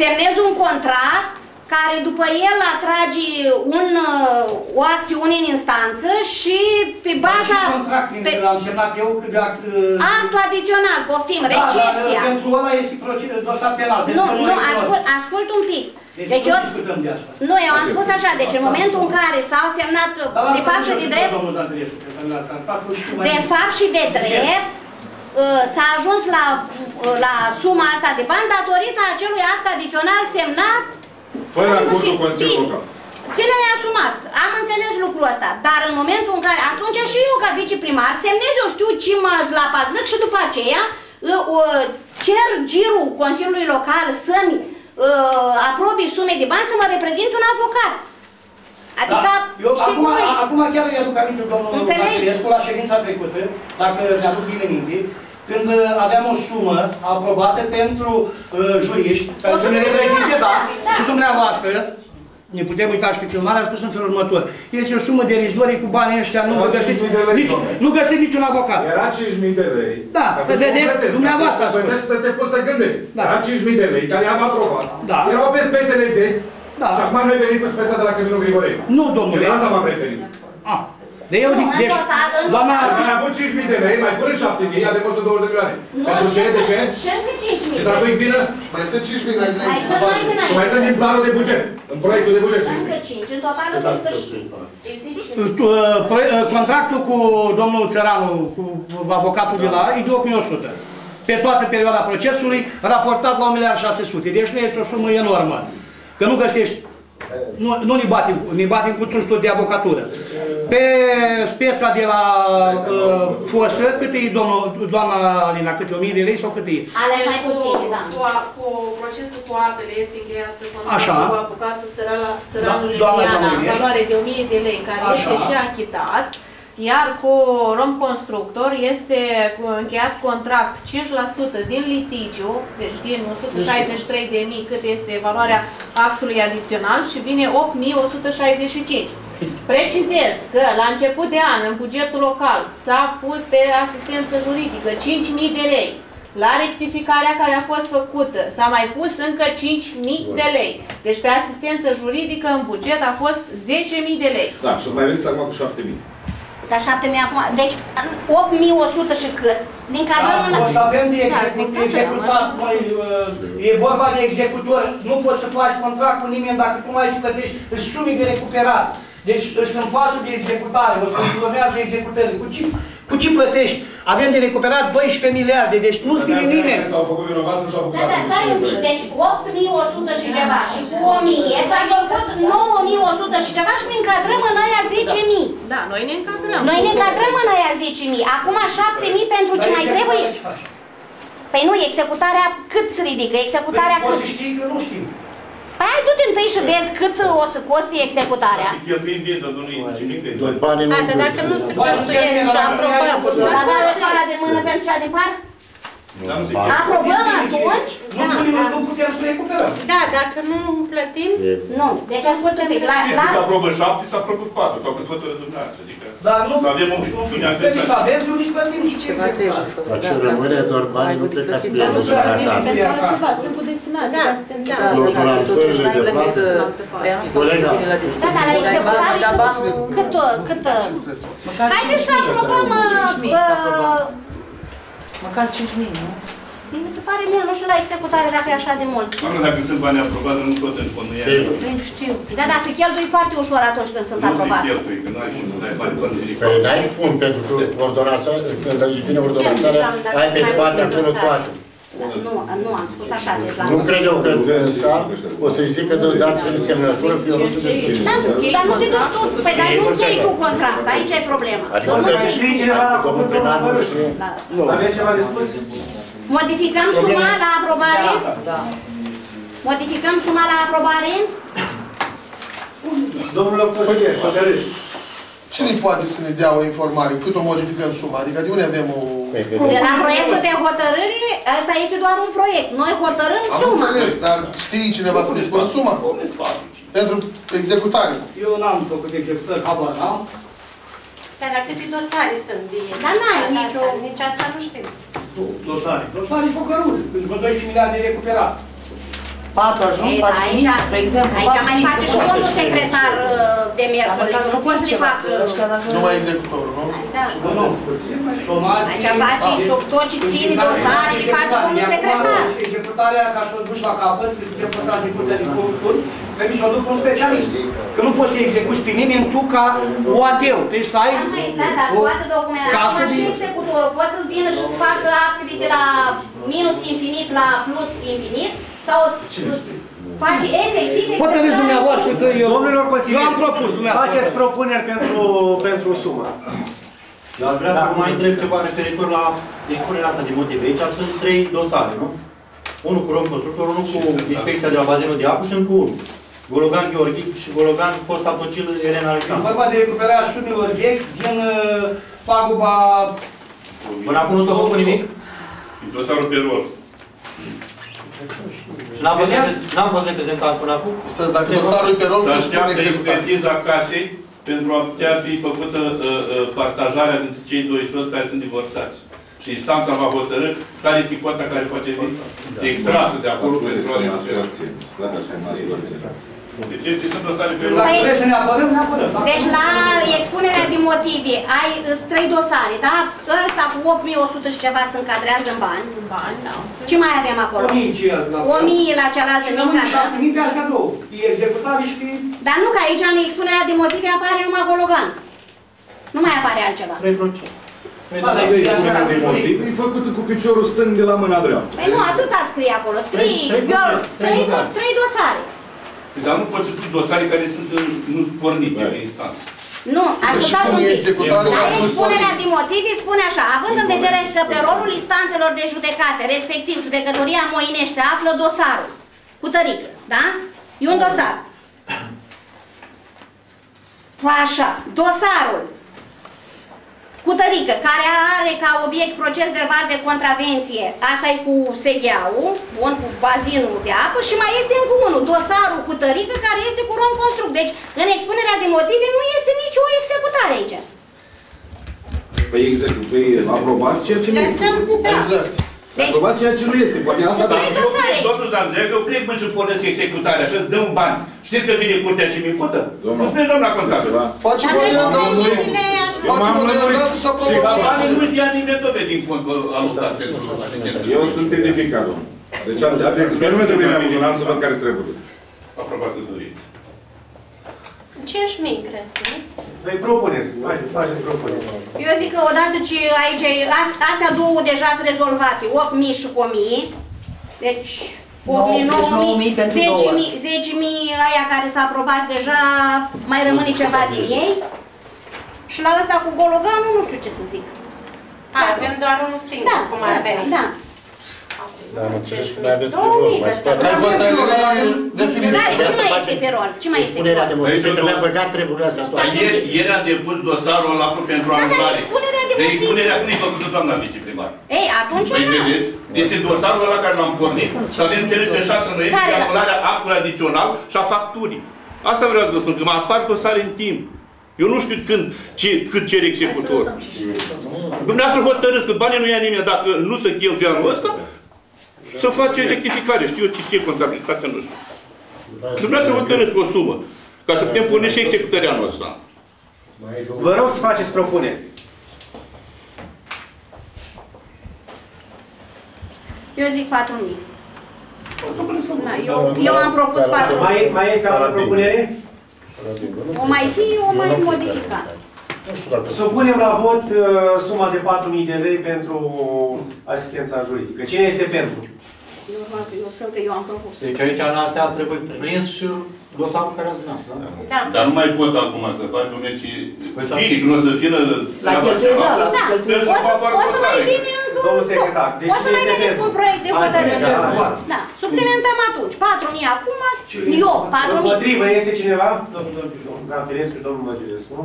Semnezi un contract care după el atrage un, uh, o acțiune în instanță și pe baza... Ce contract pe l-am semnat eu cât de act... uh, actul adițional, poftim, da, dar, recepția. uh, pentru ăla este procedură, dosar penal. Nu, pentru nu, noi ascult, ascult un pic. Deci, Deci nu eu, discutăm de asta. nu, eu am spus așa, deci în momentul în care s-au semnat că Dar de lasă fapt și să de discutăm, drept, domnul Dantărescu, că l-ați tratat, nu știu mai de bine. fapt și de drept, uh, s-a ajuns la, uh, la suma asta de bani datorită acelui act adițional semnat Fără în acordul sfârșit. Consiliului Bine. Local. Ce le-ai asumat? Am înțeles lucrul ăsta, dar în momentul în care, atunci și eu ca viceprimar, semnez eu știu ce mă la paznic și după aceea uh, uh, cer girul Consiliului Local să-mi uh, aprobi sume de bani să mă reprezint un avocat. Adică, Da. Eu știi acum, cum e? acum chiar îi aduc aminte domnul Înțelegi? Martinescu la ședința trecută, dacă mi-aduc bine minte, când uh, aveam o sumă aprobată pentru uh, juriști, pentru să ne 100 de reprezinte, milioane, da, da, da. și dumneavoastră, ne putem uita și pe filmare, a spus în felul următor. Este o sumă derizorie cu banii ăștia, nu vă Era găsiți, 5.000 de lei, nici, domnule. nu găsiți niciun avocat. Era 5.000 de lei. Da, Ca să vedeți, completezi, dumneavoastră ca a să spus. vedeți, să te poți să gândești. Da. Era 5.000 de lei, care am aprobat. Da. Erau pe spețele vechi. Da. Și acum noi venim cu speța de la Căminul Grigorei. Nu, domnule. Eu la asta m-am referit. Ah. De eu Nu, zic, în deci, total, în doamna, total. Am avut 5.000 de lei, mai pune 7.000, avem 120 de milioane. Nu, Pentru ce? De ce? Și încă 5.000. De dacă îi vină? Mai sunt 5.000 la Hai să mai Și mai înainte. sunt din planul de buget. În proiectul de buget 5.000. Încă 5, în total Da, în sfârșit. Exist? Tu, uh, pro- uh, contractul cu domnul Țăranu, cu avocatul de la, e de 8100. Pe toată perioada procesului, raportat la 1.600.000. Deci nu este o sumă enormă. Că nu găsești nu, nu ne batem, ne batem cu trustul de avocatură. Pe speța de la uh, fosă, cât e domnul, doamna Alina, câte 1000 de lei sau cât e? Ale mai Deci cu, puține, da. cu, cu procesul cu apele este încheiat Așa. cu avocatul țărala- țăranului doamna Diana, în Domnule. valoare de 1000 de lei, care Așa. este și achitat, iar cu Rom Constructor este cu- încheiat contract 5% din litigiu, deci din 163 de mii cât este valoarea actului adițional și vine 8165. Precizez că la început de an, în bugetul local, s-a pus pe asistență juridică 5.000 de lei. La rectificarea care a fost făcută s-a mai pus încă 5.000 de lei. Deci pe asistență juridică în buget a fost 10.000 de lei. Da, și o mai veniți acum cu 7.000. Dar 7.000 acum, deci 8.100 și cât? Din care Da, rămân... o să avem de Da, execut, din executat, cadrul noi, uh, e vorba de executor, nu poți să faci contract cu nimeni dacă tu mai plătești îți sume de recuperat. Deci sunt în fază de executare, o să urmează executări. Cu ce, cu ce plătești? Avem de recuperat 12 miliarde, deci nu știe nimeni. S-au făcut vinovați și au făcut Da, da, stai un pic. Deci 8.100 și ceva și cu 1.000 s-a făcut 9.100 și ceva și ne încadrăm în aia 10.000. Da, noi ne încadrăm. Noi ne încadrăm în aia 10.000. Acum 7.000 pentru ce Dar mai executarea trebuie? ce faci? Păi nu, executarea cât se ridică? Executarea Poți cât? să știi că nu știi. Păi hai du-te întâi și vezi cât o să coste executarea. Cheltuim bine, dar nu ne duce nicăieri. Doar banii nu Haide, dacă nu se Doar cheltuiesc cel și mai aprobăm. mare Dar da, cea de mână pentru cea din par? Dar nu zic. Aprobăm atunci? Nu, putem, nu putem să recuperăm. Da, dacă nu plătim... Nu, deci ascultă un pic, la, la, Se aprobă șapte, se aprobă patru, sau cât hotărâți dumneavoastră. Adică Dar nu, să avem o opțiune. trebuie să avem, nu nici plătim și ce executat. Dar ce rămâne doar bani, nu plecați pe el să la ajungem acasă. să Ceva, sunt cu destinație, Da, dar suntem da. Loculanțările de plată. Colega. da, dar la executare cât, cât, haideți să aprobăm, uh, Măcar 5.000, nu? mi se pare mult, nu știu la executare dacă e așa de mult. Doamne, dacă sunt bani aprobați, nu pot în fond, nu e Sigur. Nu știu. Da, dar se cheltui foarte ușor atunci când sunt Nu se aprobați. cheltui, că nu ai și nu dai bani până nimic. Păi n-ai cum, pentru că ordonanța, când își vine ordonanțarea, ai pe spate acolo toate. Nu, nu, am spus așa, deci la Nu cred eu că dânsa o să-i zică de dați semnătură, că eu nu știu de ce. Da, dar nu te duci tu, păi dar nu închei tu contract, aici e problema. Adică Domnul să Scrie cineva la domnul cuvântul primar nu hotărât. știe. Da. Nu. Aveți ceva de spus? Modificăm suma la aprobare? Da. Modificăm suma la aprobare? Domnul consilier, hotărâți. Cine poate să ne dea o informare? Cât o modificăm suma? Adică de unde avem o... De la proiectul de hotărâre, ăsta este doar un proiect. Noi hotărâm Am suma. înțeles, dar știi cineva să ne spună suma? Pentru executare. Eu n-am făcut executări, habar n-am. Dar la câte dosare sunt de el? Dar n-ai Asta- nicio- Nici asta nu știu. Dosare. Dosare și cu căruțe, pentru că 12 milioane de recuperat. Patru ajung, Ei, patru aici, mii, spre exemplu. aici patru mai mii face sunt și foarte domnul știu. secretar uh, de mersurile, că nu pot să-i fac... uh, Numai executorul, nu? Da. Nu, nu. Somați... Aici face sub tot ce ține dosare, le face domnul secretar. Executarea, ca să o duci la capăt, trebuie să te învățați din curtea de conturi, trebuie să o duc un specialist. Că nu poți să execuți pe nimeni tu ca OAT-ul. Trebuie să ai Da, măi, da, dar o toată documentația, casă acum și de... executorul, poate să-ți vină și să facă actele de la minus infinit la plus infinit, sau face efectiv Hotărâți dumneavoastră că eu... Domnilor Eu consilieri, am propus, dumneavoastră. faceți propuneri pentru, pentru sumă. Eu aș vrea să vă mai întreb ceva referitor la expunerea asta de motive. Aici sunt trei dosare, nu? Unul cu rom constructor, unul cu inspecția de la bazinul de apă și încă unul. Gologan Gheorghic și Gologan fost atocil Elena E Alexandru. vorba de recuperarea sumelor vechi din uh, paguba... Până acum nu s-a făcut nimic? Dosarul pe rol. Și n-am fost, repre- n-am fost reprezentat până acum? Stați, dacă dosarul e pe rol, Să nu spune așteaptă executare. expertiza casei pentru a putea fi făcută uh, uh, partajarea dintre cei doi soți care sunt divorțați. Și instanța va hotărâ care este cota care poate fi extrasă de acolo pentru a recupera. Deci este sunt dosare pe rol. Păi- Trebuie să ne apărăm, ne apărăm. da? Deci la expunerea de motive ai îs trei dosare, da? Ăsta cu 8100 și ceva se încadrează în bani. În bani, da. Ce mai avem acolo? 1000 ce la fel. 1000 la cealaltă Și din rămân cadră. 7000 pe astea două. E executare și pe... Dar nu, că aici în expunerea de motive apare numai Gologan. Nu mai apare altceva. 3%. Ba, dar e expunerea de asta, motiv e făcută cu piciorul stâng de la mâna dreaptă. Păi nu, atâta scrie acolo. Scrie Trei- trei Gheor, dosare, Dar nu poți să pui dosare care sunt în- nu pornite de instanță. Nu, și ascultați cum un e pic. executarea La a fost expunerea pornită? de motive spune așa, având în vedere că pe rolul instanțelor de judecate, respectiv judecătoria Moinește, află dosarul cu tărică, da? E un dosar. Așa, dosarul cu tărică, care are ca obiect proces verbal de contravenție, asta e cu segheaul, bun, cu bazinul de apă și mai este încă unul, dosarul cu tărică, care este cu rom construct. Deci, în expunerea de motive nu este nicio executare aici. Păi execut, păi aprobați ceea ce nu este. Lăsăm, da. Exact. Deci, Aprobați ceea ce nu este. Poate asta da. trei dosare. Domnul Zandreg, eu plec mă și pornesc executarea, așa dăm bani. Știți că vine curtea și mi impută? Domnul. Nu spune doamna contabil. Ceva. Facem Dar o de trebuie îndată. să le ajungem. Facem o de îndată și Dar aprobăm. banii nu ia nimeni tot din cont bă, alocat pentru Eu sunt edificat, domnul. Deci, atenție, mie nu mi trebuie mai mult un an să văd care trebuie. Aprobați să doriți. 5.000, cred că, nu? Păi propuneri, haideți, faceți propuneri. eu zic că odată ce aici, as- astea două deja sunt rezolvate, 8.000 și cu 1.000, deci 8.000, Nouă- deci 9.000 pentru 10.000, 10.000 aia care s-a aprobat deja, mai rămâne ceva din ei. Și la ăsta cu Gologanul, nu știu ce să zic. A, avem doar unul singur, Da, cum ar asta, veni. da. Da, am înțeles că mai aveți pe Două rol. mii, Mai să- spate. Dar hotărârea e definită. Dar ce mai este pe rol? Ce mai este pe Expunerea de rol? motive, Păi, trebuia domnul- băgat treburile astea toate. Ieri, ieri a depus dosarul ăla pentru Da, dar anulare. expunerea de De motive. expunerea nu e făcută doamna viceprimar. Ei, atunci Păi nu. vedeți? Este dosarul ăla care l-am pornit și avem termenul de 6 noiembrie Care și la- anularea actului adițional și a facturii. Asta vreau să vă spun, că mă apar dosare în timp. Eu nu știu când, ce, cât cer executor. Dumneavoastră hotărâți că banii nu ia nimeni dacă nu se cheltuie anul ăsta, să face rectificare. Știu eu ce știe contabilitatea, nu știu. Dumneavoastră hotărâți o sumă, ca să putem pune și executării anul ăsta. Vă rog să faceți propuneri. Eu zic 4.000. Da, eu, eu am propus 4.000. Mai, mai este altă propunere? O mai fi, o mai modifica. Nu știu dacă... Supunem la vot uh, suma de 4.000 de lei pentru asistența juridică. Cine este pentru? Normal că eu sunt, că eu am propus. Deci aici în astea trebuie prins și dosarul care ați dumneavoastră, da? Da. Dar nu mai pot acum să fac domneci Păi da. bine, că nu o să vină La treaba cheltuieli, da, cealaltă. la Da, Trebuie o să să, fac o să mai dosare. vine încă un Domnul secretar, deci O să cine mai este vedeți pentru? cu un proiect de Altfel, hotărâre. da, așa. Da, suplimentăm atunci. 4.000 acum, eu, 4.000. Împotrivă este cineva? Domnul Zanfirescu și domnul Măgirescu.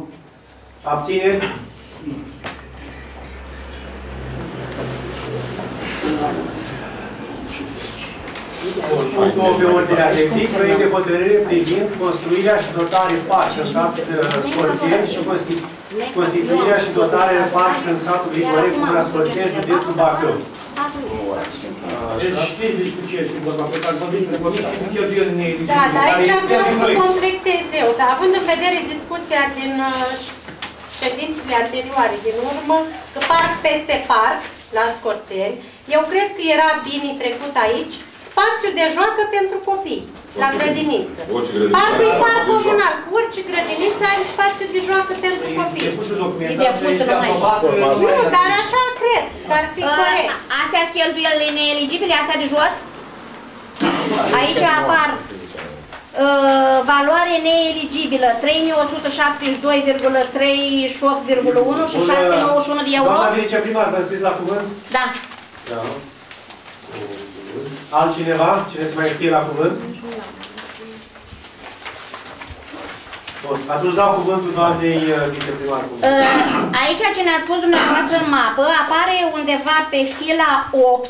Abțineri? Punctul 8 pe ordinea de zi, proiect de hotărâre privind construirea și dotare parc în sat uh, Scorțeni și consti- constituirea și dotarea parc în satul Vicoare, Comuna Scorțeni, județul Bacău. Deci știți despre ce este vorba, pe care vorbim de comisie cu cheltuieli neeligibile. Da, dar aici care vreau cheltuim să noi. completez eu, dar având în vedere discuția din uh, ș- ședințele anterioare din urmă, că parc peste parc, la Scorțeni, eu cred că era bine trecut aici spațiu de joacă pentru copii, la grădiniță. Orice grădiniță Parcul e are parc spațiu de comunal, cu orice grădiniță are spațiu de joacă pentru copii. Depusul E documentat depus și este numai. aprobat. Nu, dar așa cred că ar fi corect. Uh, Astea sunt cheltuielile neeligibile, astea de jos? Aici apar uh, valoare neeligibilă 3172,38,1 și 691 de euro. Doamna viceprimar, vă scris la cuvânt? Da. Da. Altcineva? Cine se mai scrie la cuvânt? Bun. Atunci dau cuvântul doamnei uh, viceprimar. Uh, Aici ce ne-a spus dumneavoastră în mapă apare undeva pe fila 8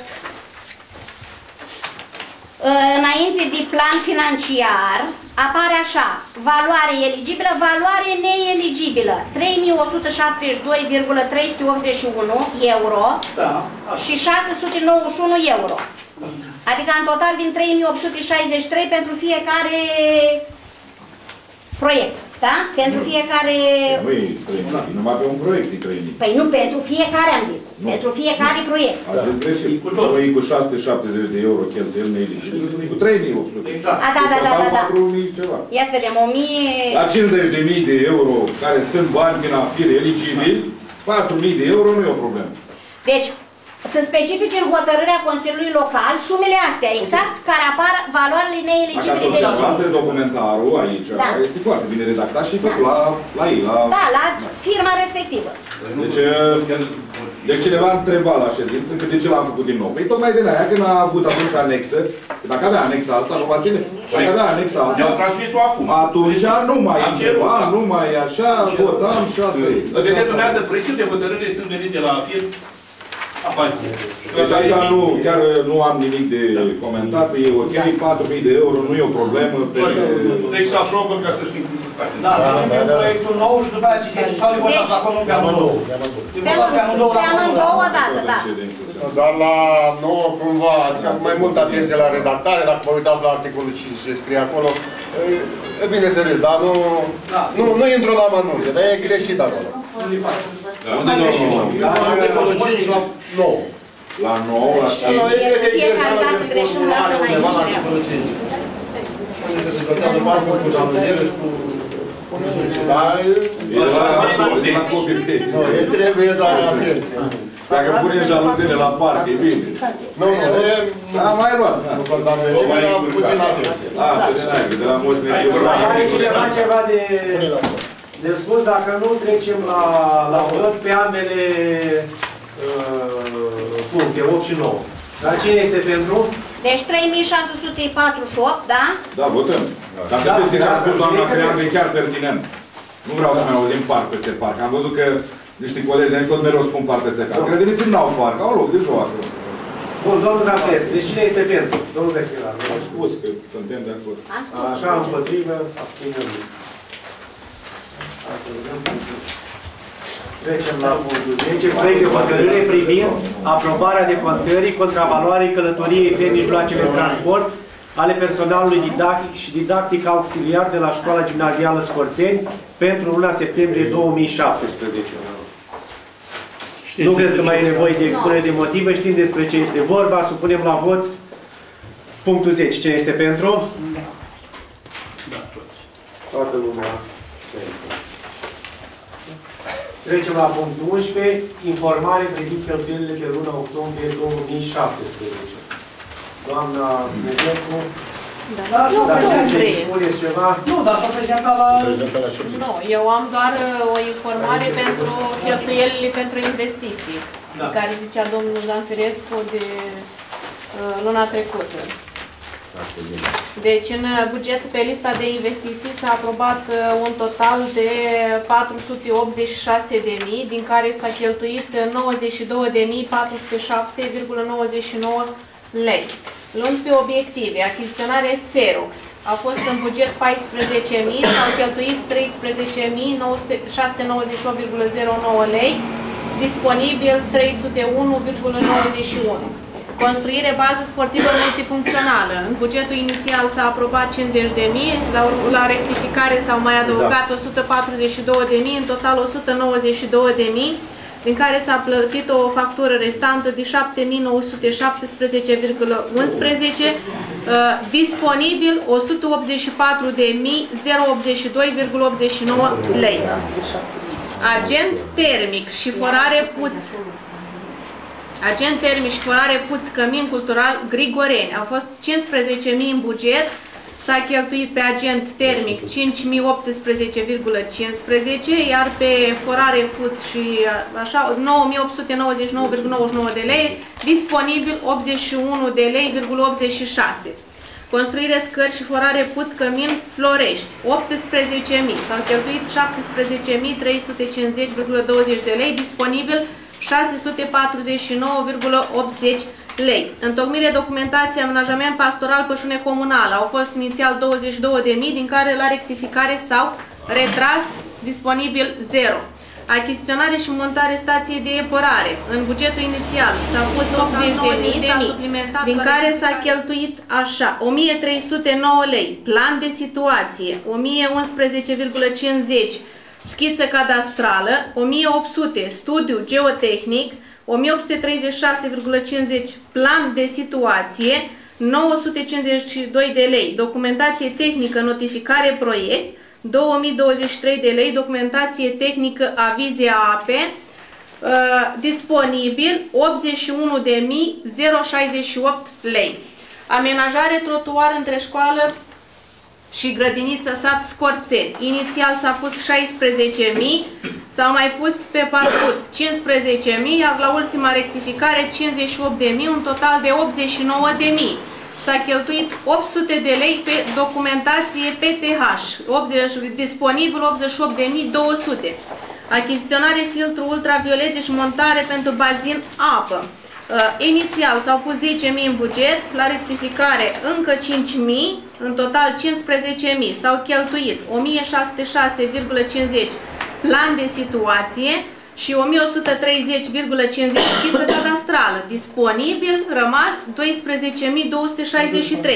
Uh, înainte de plan financiar, apare așa, valoare eligibilă, valoare neeligibilă, 3172,381 euro Da, și 691 euro. Adică în total din 3863 pentru fiecare proiect, da? Pentru fiecare... Nu e 3.000, e numai pe un proiect e 3.000. Păi nu, pentru fiecare am zis. Pentru fiecare proiect. Ați zis greșit. Noi cu 670 de euro cheltuieli neeligibili, cu 3.800. Exact. A, da, da, da, da, da. 4.000 ceva. Ia să vedem, 1000... La 50.000 de euro, care sunt bani din afire eligibili, 4.000 de euro nu e o problemă. Deci, să specifici în hotărârea Consiliului Local sumele astea, exact, care apar valoarele Dacă neeligibile ați de observat lege. în documentarul aici, Da. este foarte bine redactat și făcut la, la ei, la... Da, la firma respectivă. Deci, deci cineva a întrebat la ședință că de ce l-am făcut din nou. Păi tocmai de aia, că n-a avut atunci anexă, că dacă avea anexa asta, nu Vasile, dacă avea anexa asta, Ne-au transmis-o acum. atunci nu mai Am cerut, întreba, da. nu mai așa, votam și asta e. Vedeți, dumneavoastră, proiectul de hotărâre sunt venite de la FIR. Apare. Deci aici nu, chiar nu am nimic de comentat, e ok, 4.000 de euro, nu e o problemă. Pe... Deci să aprobă ca să știm cum să facem. Da, da, da, proiectul nou și după aceea citește sau îi votați acolo pe amândouă. Îi Pe votați pe amândouă la amândouă, pe amândouă odată, da. Dar la nouă, cumva, adică cu mai multă atenție la redactare, dacă vă uitați la articolul 5 ce scrie acolo, e, e bine să râzi, dar nu, nu, nu intru în amănunte, dar e greșit acolo. Unde nu? La articolul 5 la 9. La 9, la Și noi cred că e Fiecare greșeală dată de greșim formulare dată undeva la înainte. articolul 5. Unde că se dătează parcul cu jaluziere și cu... nu știu ce, Dar... E de la, de la copii Nu, e trebuie doar atenție. Dacă punem jaluzele la parc, e bine. Nu, nu, e... Am mai luat. da. Nu contam pe nimeni, dar puțin atenție. A, să ne naigă, de la moș Dacă are cineva ceva de, de spus, dacă nu, trecem la, la vot pe ambele uh, puncte, 8 și 9. Dar cine este pentru? Deci 3648, da? Da, votăm. Dar să Da, știți că ce a da, spus da, doamna este Creangă e pentru. chiar pertinent. Nu vreau să mai auzim parc peste parc. Am văzut că niște colegi de aici tot mereu spun parc peste parc. Grădiniții n-au parc, au loc de joacă. Bun, domnul Zanfrescu. Deci cine este pentru? Domnul Zăchila. Am spus că suntem de acord. Așa, împotrivă, abținând. Hai să vedem punctul. Trecem la punctul 10. Proiect de hotărâre privind aprobarea de contării contravaloarei călătoriei pe mijloacele de transport ale personalului didactic și didactic auxiliar de la Școala Gimnazială Scorțeni pentru luna septembrie 2017. Nu cred că mai e nevoie de expunere de motive, știm despre ce este vorba, supunem la vot punctul 10. Cine este pentru? Toată lumea. Trecem la punctul 11. Informare privind cheltuielile pe luna octombrie 2017. Doamna Nedecu, Da, nu dacă vreți să octombrie. spuneți ceva, Nu, dar s-a prezentat la... Nu, eu am doar uh, o informare pentru cheltuielile pentru investiții, Da. care zicea domnul Zanfirescu de uh, luna trecută. Deci în uh, buget pe lista de investiții s-a aprobat uh, un total de 486.000, din care s-a cheltuit uh, 92.407,99 lei. Luând pe obiective, achiziționare Xerox a fost în buget 14.000, s-au cheltuit 13.698,09 lei, disponibil 301,91. Construire bază sportivă multifuncțională. În bugetul inițial s-a aprobat 50.000, la, la rectificare s-au mai adăugat 142.000, în total 192.000, din care s-a plătit o factură restantă de 7.917,11, uh, disponibil 184.082,89 lei. Agent termic și forare puț. Agent termic și forare puț cămin cultural Grigoreni. Au fost 15.000 în buget, s-a cheltuit pe agent termic 5.018,15, iar pe forare puț și așa 9.899,99 de lei, disponibil 81 de lei,86. Construire scări și forare puț cămin Florești, 18.000, s-au cheltuit 17.350,20 de lei, disponibil 649,80 lei. Întocmire documentație amenajament pastoral pășune comunal. Au fost inițial 22.000, din care la rectificare s-au retras disponibil 0. Achiziționare și montare stației de epărare. În bugetul inițial s-a pus 80.000, s-a suplimentat, din care s-a cheltuit așa, 1309 lei. Plan de situație, 1011,50 schiță cadastrală, 1800 studiu geotehnic, 1836,50 plan de situație, 952 de lei. Documentație tehnică notificare proiect, 2023 de lei. Documentație tehnică avize ape, uh, disponibil 81.068 lei. Amenajare trotuar între școală și grădiniță sat Scorțeni. Inițial s-a pus 16.000, s-au mai pus pe parcurs 15.000, iar la ultima rectificare 58.000, un total de 89.000. S-a cheltuit 800 de lei pe documentație PTH, 80, disponibil 88.200. Achiziționare filtru ultraviolete și montare pentru bazin apă. Uh, inițial s-au pus 10.000 în buget, la rectificare încă 5.000, în total 15.000. S-au cheltuit 1.606,50 plan de situație și 1.130,50 schiță cadastrală. Disponibil rămas 12.263.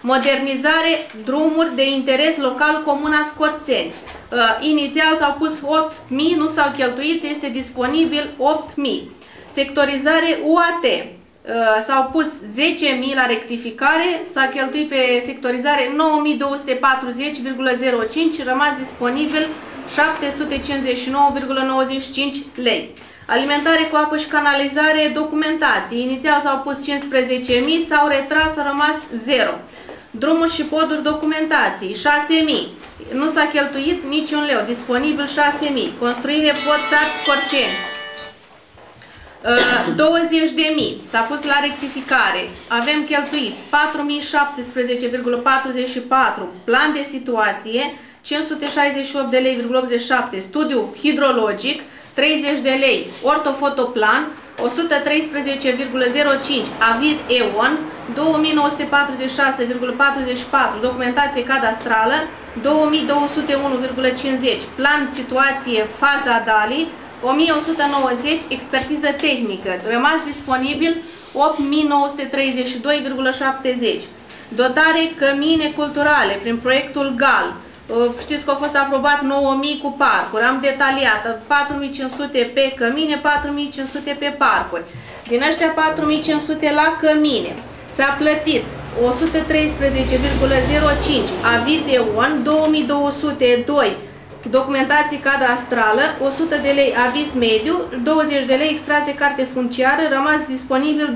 Modernizare drumuri de interes local Comuna Scorțeni. Uh, inițial s-au pus 8.000, nu s-au cheltuit, este disponibil 8.000. Sectorizare UAT. Uh, S-au pus 10.000 la rectificare, s-a cheltuit pe sectorizare 9.240,05, rămas disponibil 759,95 lei. Alimentare cu apă și canalizare, documentații. Inițial s-au pus 15.000, s-au retras, a rămas 0. Drumuri și poduri, documentații, 6.000. Nu s-a cheltuit niciun leu, disponibil 6.000. Construire pod sat Scorțeni. 20 de mii. S-a pus la rectificare. Avem cheltuiți 4017,44 plan de situație, 568 de lei, 87 studiu hidrologic, 30 de lei. Ortofotoplan, 113,05 aviz EON, 2946,44 documentație cadastrală, 2201,50 plan situație faza DALI, 1190 expertiză tehnică, rămas disponibil 8932,70 dotare cămine culturale prin proiectul GAL, Uh, știți că a fost aprobat 9000 cu parcuri, am detaliat 4500 pe cămine, 4500 pe parcuri. Din ăștia 4500 la cămine s-a plătit 113,05 aviz EON, 2202 documentații cadastrală, 100 de lei aviz mediu, 20 de lei extras de carte funciară, rămas disponibil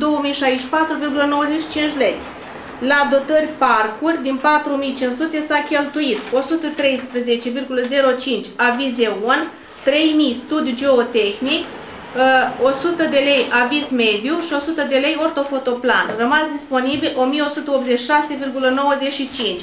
2064,95 lei. La dotări parcuri, din 4500 s-a cheltuit 113,05 avize 1, 3000 studiu geotehnic, 100 uh, de lei aviz mediu și 100 de lei ortofotoplan. Rămas disponibil 1186,95.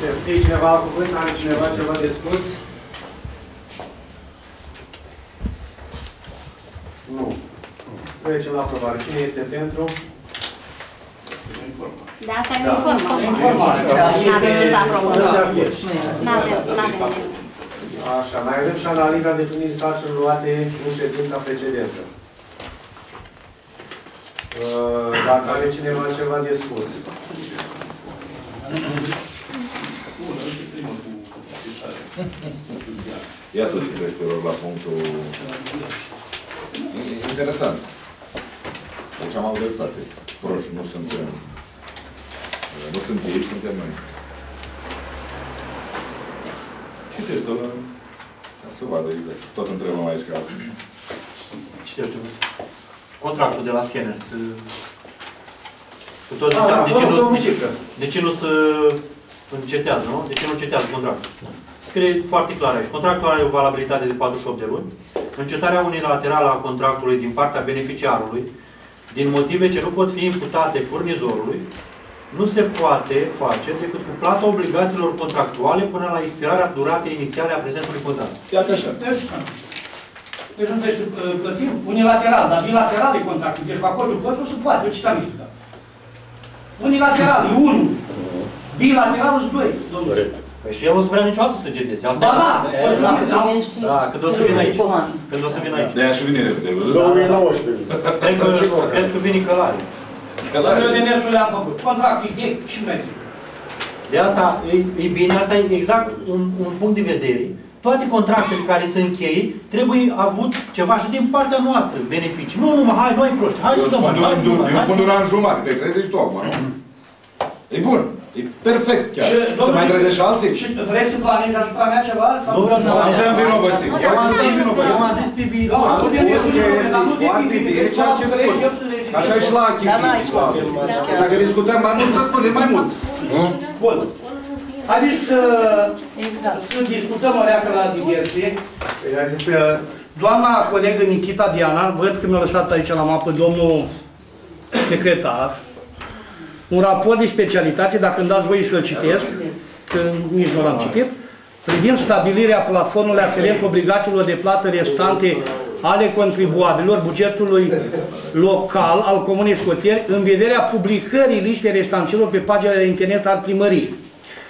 Se scrie cineva cuvânt? Are cineva ceva de spus? Nu. Trecem la aprobare. Cine este pentru? De asta e informare. Nu avem ce să aprobăm. Nu avem, nu avem. Așa, mai avem și analiza definirii sarcinilor luate în ședința precedentă. Uh, dacă are cineva ceva de spus. Ia să citești, te rog, la punctul... Interesant. Deci am avut dreptate. Proști, nu suntem nu sunt ei, suntem noi. Citește-o la... ca să vadă exact. Tot întrebăm aici ca... Citește Contractul de la scanner. Cu tot ziceam, de ce nu, de ce, de ce nu se încetează, nu? De ce nu încetează contractul? Scrie foarte clar aici. Contractul are o valabilitate de 48 de luni. Încetarea unilaterală a contractului din partea beneficiarului, din motive ce nu pot fi imputate furnizorului, nu se poate face decât cu plata obligațiilor contractuale până la expirarea duratei inițiale a prezentului contract. Iată așa. Deci, deci nu trebuie să uh, plătim unilateral, dar bilateral e contractul. Deci cu acordul părților se poate. Eu ce ți-am explicat? Unilateral e unul. Bilateral sunt doi, domnule. Păi și el nu se vrea niciodată să cedeze. Asta ba, da, e, o să da, vină, da. da, când o să vină aici. Când o să vină aici. De-aia și vine repede. 2019. Cred că, cred că vine călare. Eu de mersul le-am făcut. Contract e și merge. De asta, e, e bine, asta e exact un, un punct de vedere. Toate contractele care se încheie trebuie avut ceva și din partea noastră, beneficii. Nu, nu, hai, noi proști, hai eu să dăm spun, hai să dăm Eu spun un an jumătate, te trezești tu acum, nu? E bun. E perfect chiar. Și, să mai trezești și alții? Și vrei să planezi asupra mea ceva? Sau nu vreau să Am dăm vinovății. Eu am zis, eu am zis pe viitor. Am spus că este foarte bine ceea ce spun. Așa e și la achiziții. Dacă discutăm mai mult, răspundem mai mulți. Bun. Haideți să, exact. să discutăm o leacă la diverse. Doamna colegă Nikita Diana, văd că mi-a lăsat aici la mapă domnul secretar, un raport de specialitate, dacă îmi dați voi să-l citesc, că nici nu l-am citit, privind stabilirea plafonului aferent obligațiilor de plată restante ale contribuabililor bugetului local al Comunei Scoțieri în vederea publicării listei restanților pe pagina de internet al primăriei.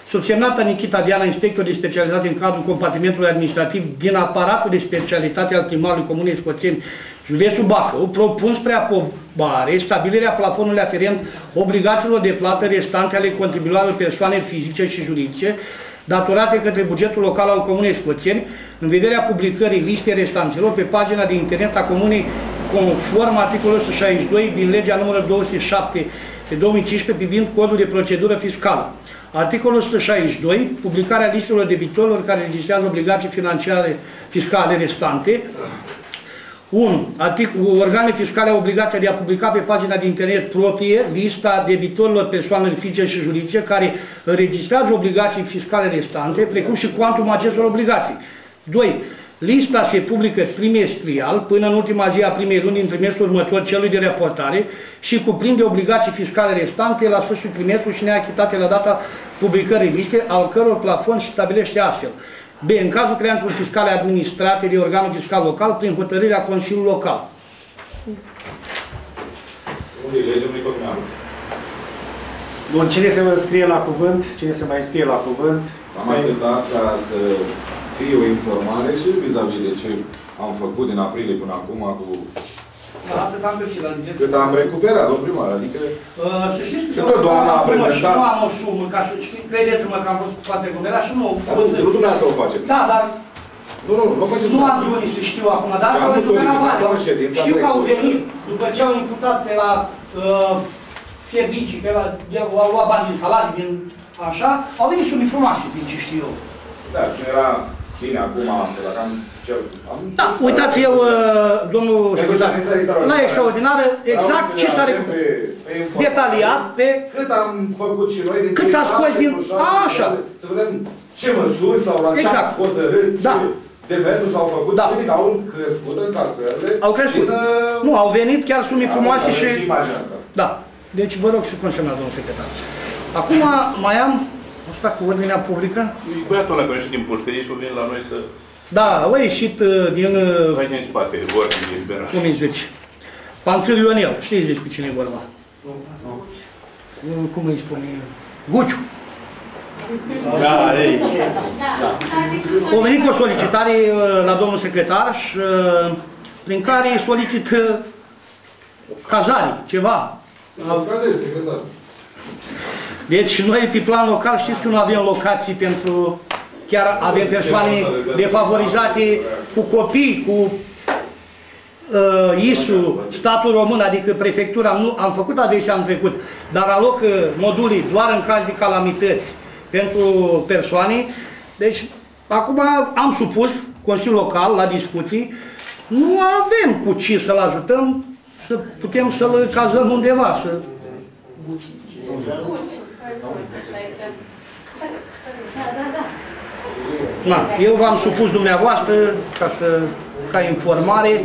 Subsemnată Nikita Diana, inspector de specialitate în cadrul compartimentului administrativ din aparatul de specialitate al primarului Comunei Scoțieni Județul Bacău propun spre aprobare stabilirea plafonului aferent obligațiilor de plată restante ale contribuabililor persoane fizice și juridice datorate către bugetul local al Comunei Scoțieni în vederea publicării listei restanților pe pagina de internet a Comunei conform articolul 162 din legea numărul 207 pe 2015 privind codul de procedură fiscală. Articolul 162, publicarea listelor debitorilor care registrează obligații financiare fiscale restante. 1. Articol, organele fiscale au obligația de a publica pe pagina de internet proprie lista debitorilor persoanelor fizice și juridice care înregistrează obligații fiscale restante, precum și cuantum acestor obligații. 2. Lista se publică trimestrial până în ultima zi a primei luni din trimestrul următor celui de raportare și cuprinde obligații fiscale restante la sfârșitul trimestrului și neachitate la data publicării liste, al căror plafon se stabilește astfel. B. În cazul creanțelor fiscale administrate de organul fiscal local prin hotărârea Consiliului Local. Unde e legea unui copil Bun, cine se mai înscrie la cuvânt? Cine se mai înscrie la cuvânt? Am așteptat ca să fie o informare și vis-a-vis de ce am făcut din aprilie până acum cu Atât am găsit la licență. cât am recuperat, domnul primar, adică Uh, Să știți că Că tot doamna a acum și prezentat. nu am o sumă, ca să știți, credeți-mă că am văzut cu poate recuperat și nu Dar nu, nu dumneavoastră o faceți. Da, dar Nu, nu, nu o faceți nu am dumneavoastră. unii să știu acum, dar Ce s-au am recuperat solicitat bani. în ședința Știu că au trecută. venit, după ce au imputat pe la uh, servicii, pe la, de, au luat bani din salarii, din așa, au venit sume frumoase, din ce știu eu. Da, și era bine acum, de la cam ce am... Da, uitați eu, uh, domnul Pentru secretar, ședința extraordinară. la extraordinară, exact Vreau să ce s-a avem recuperat. pe- pe informare. Detaliat pe Cât am făcut și noi din Cât s-a cei scos șapte din- plus șase Așa. milioane, Să vedem ce măsuri sau la ce Exact. ați hotărât, Da. ce demersuri s-au făcut Da. și uite, au crescut în casările. Au crescut. Din, uh, Nu, au venit chiar sume da, frumoase avem și... și imaginea asta. Da. Deci vă rog să consemnați, domnul secretar. Acum mai am asta cu ordinea publică. E băiatul ăla care ieșit din pușcărie și o vine la noi să... Da, au ieșit uh, din... uh, Hai din spate, ordine liberă. Cum îi zice? Panțăr Ionel. Știți despre cine e vorba? Nu. Cum îi spune? Guciu. Da, ei. Au venit cu o solicitare uh, la domnul secretar și, uh, prin care solicită cazare, ceva. Am cazez, secretar. Deci noi pe plan local știți că nu avem locații pentru... Chiar avem persoane defavorizate cu copii, cu uh, ISU, statul român, adică prefectura, nu, am făcut adesea am trecut, dar aloc uh, moduli doar în caz de calamități pentru persoane. Deci, acum am supus Consiliul Local la discuții, nu avem cu ce să-l ajutăm, să putem să-l cazăm undeva, să Na, eu v-am supus dumneavoastră ca să ca informare.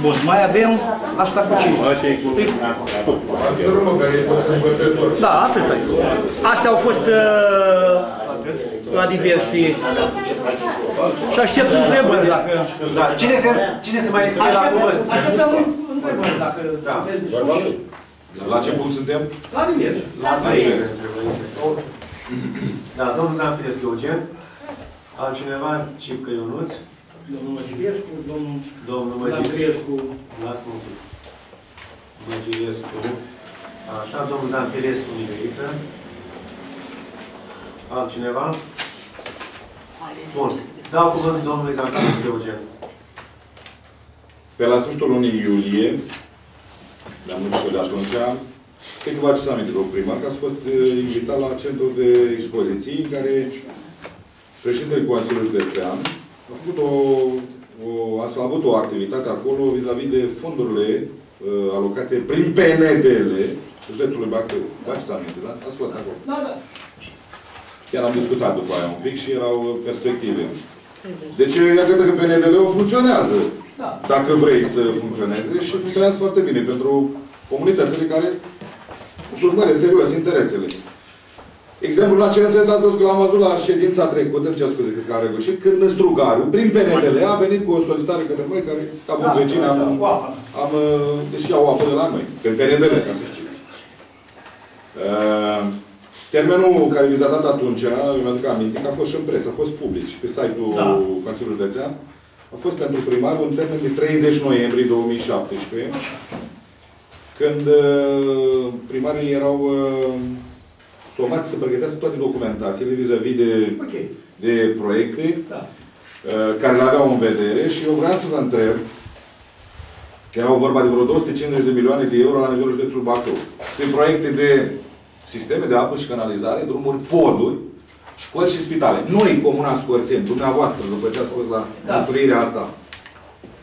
Bun, mai avem asta cu cine? Așa e cu... Da, atât. Astea au fost uh, la diverse. Și aștept întrebări dacă... Da, cine se, cine se mai înscrie la Așteptăm- cuvânt? Așteptăm întrebări dacă... Da. Aveți discuții. La ce punct suntem? La diverse. La trei. Da, domnul Zanfirescu Eugen. Altcineva? Cipcă Ionuț. Domnul Măgiviescu, domnul Domnul Măgiviescu. Măgiviescu. Lasă-mă un pic. Măgiviescu. Așa, domnul Zanfirescu Niveiță. Altcineva? Bun. Dau cuvântul domnului Zanfirescu Eugen. Pe la sfârșitul lunii iulie, la începutul de atunci, cred că vă aduceți aminte, domnul primar, că ați fost eh, invitat la centrul de expoziții în care președintele Consiliului Județean a făcut o, o, a avut o activitate acolo vis-a-vis de fondurile uh, alocate prin PNDL județului Bacău. Vă aduceți aminte, da? Ați fost acolo. Da, da. Chiar am discutat după aia un pic și erau perspective. Deci, iată că PNDL-ul funcționează. Da. Dacă vrei să funcționeze și funcționează foarte bine pentru comunitățile care își urmăresc serios interesele. Exemplul în acest sens a spus că l-am văzut la ședința trecută, ce scuze că am regăsit, când Strugariu, prin PNDL, a venit cu o solicitare către noi, care, ca bun Da, vecini, am, cu apă. am, uh, deci iau apă de la noi, pe PNDL, ca să știți. Uh, termenul care vi s-a dat atunci, eu mi-aduc aminte că a fost și în presă, a fost public și pe site-ul Da. Consiliului Județean, a fost pentru primar un termen de 30 noiembrie 2017, când uh, primarii erau uh, somați să pregătească toate documentațiile vis-a-vis de, Ok. de proiecte Da. uh, care le aveau în vedere și eu vreau să vă întreb că erau vorba de vreo 250 de milioane de euro la nivelul județului Bacău. Prin proiecte de sisteme de apă și canalizare, drumuri, poduri, școli și spitale. Noi, Comuna Scorțeni, dumneavoastră, după ce ați fost la Da. construirea asta,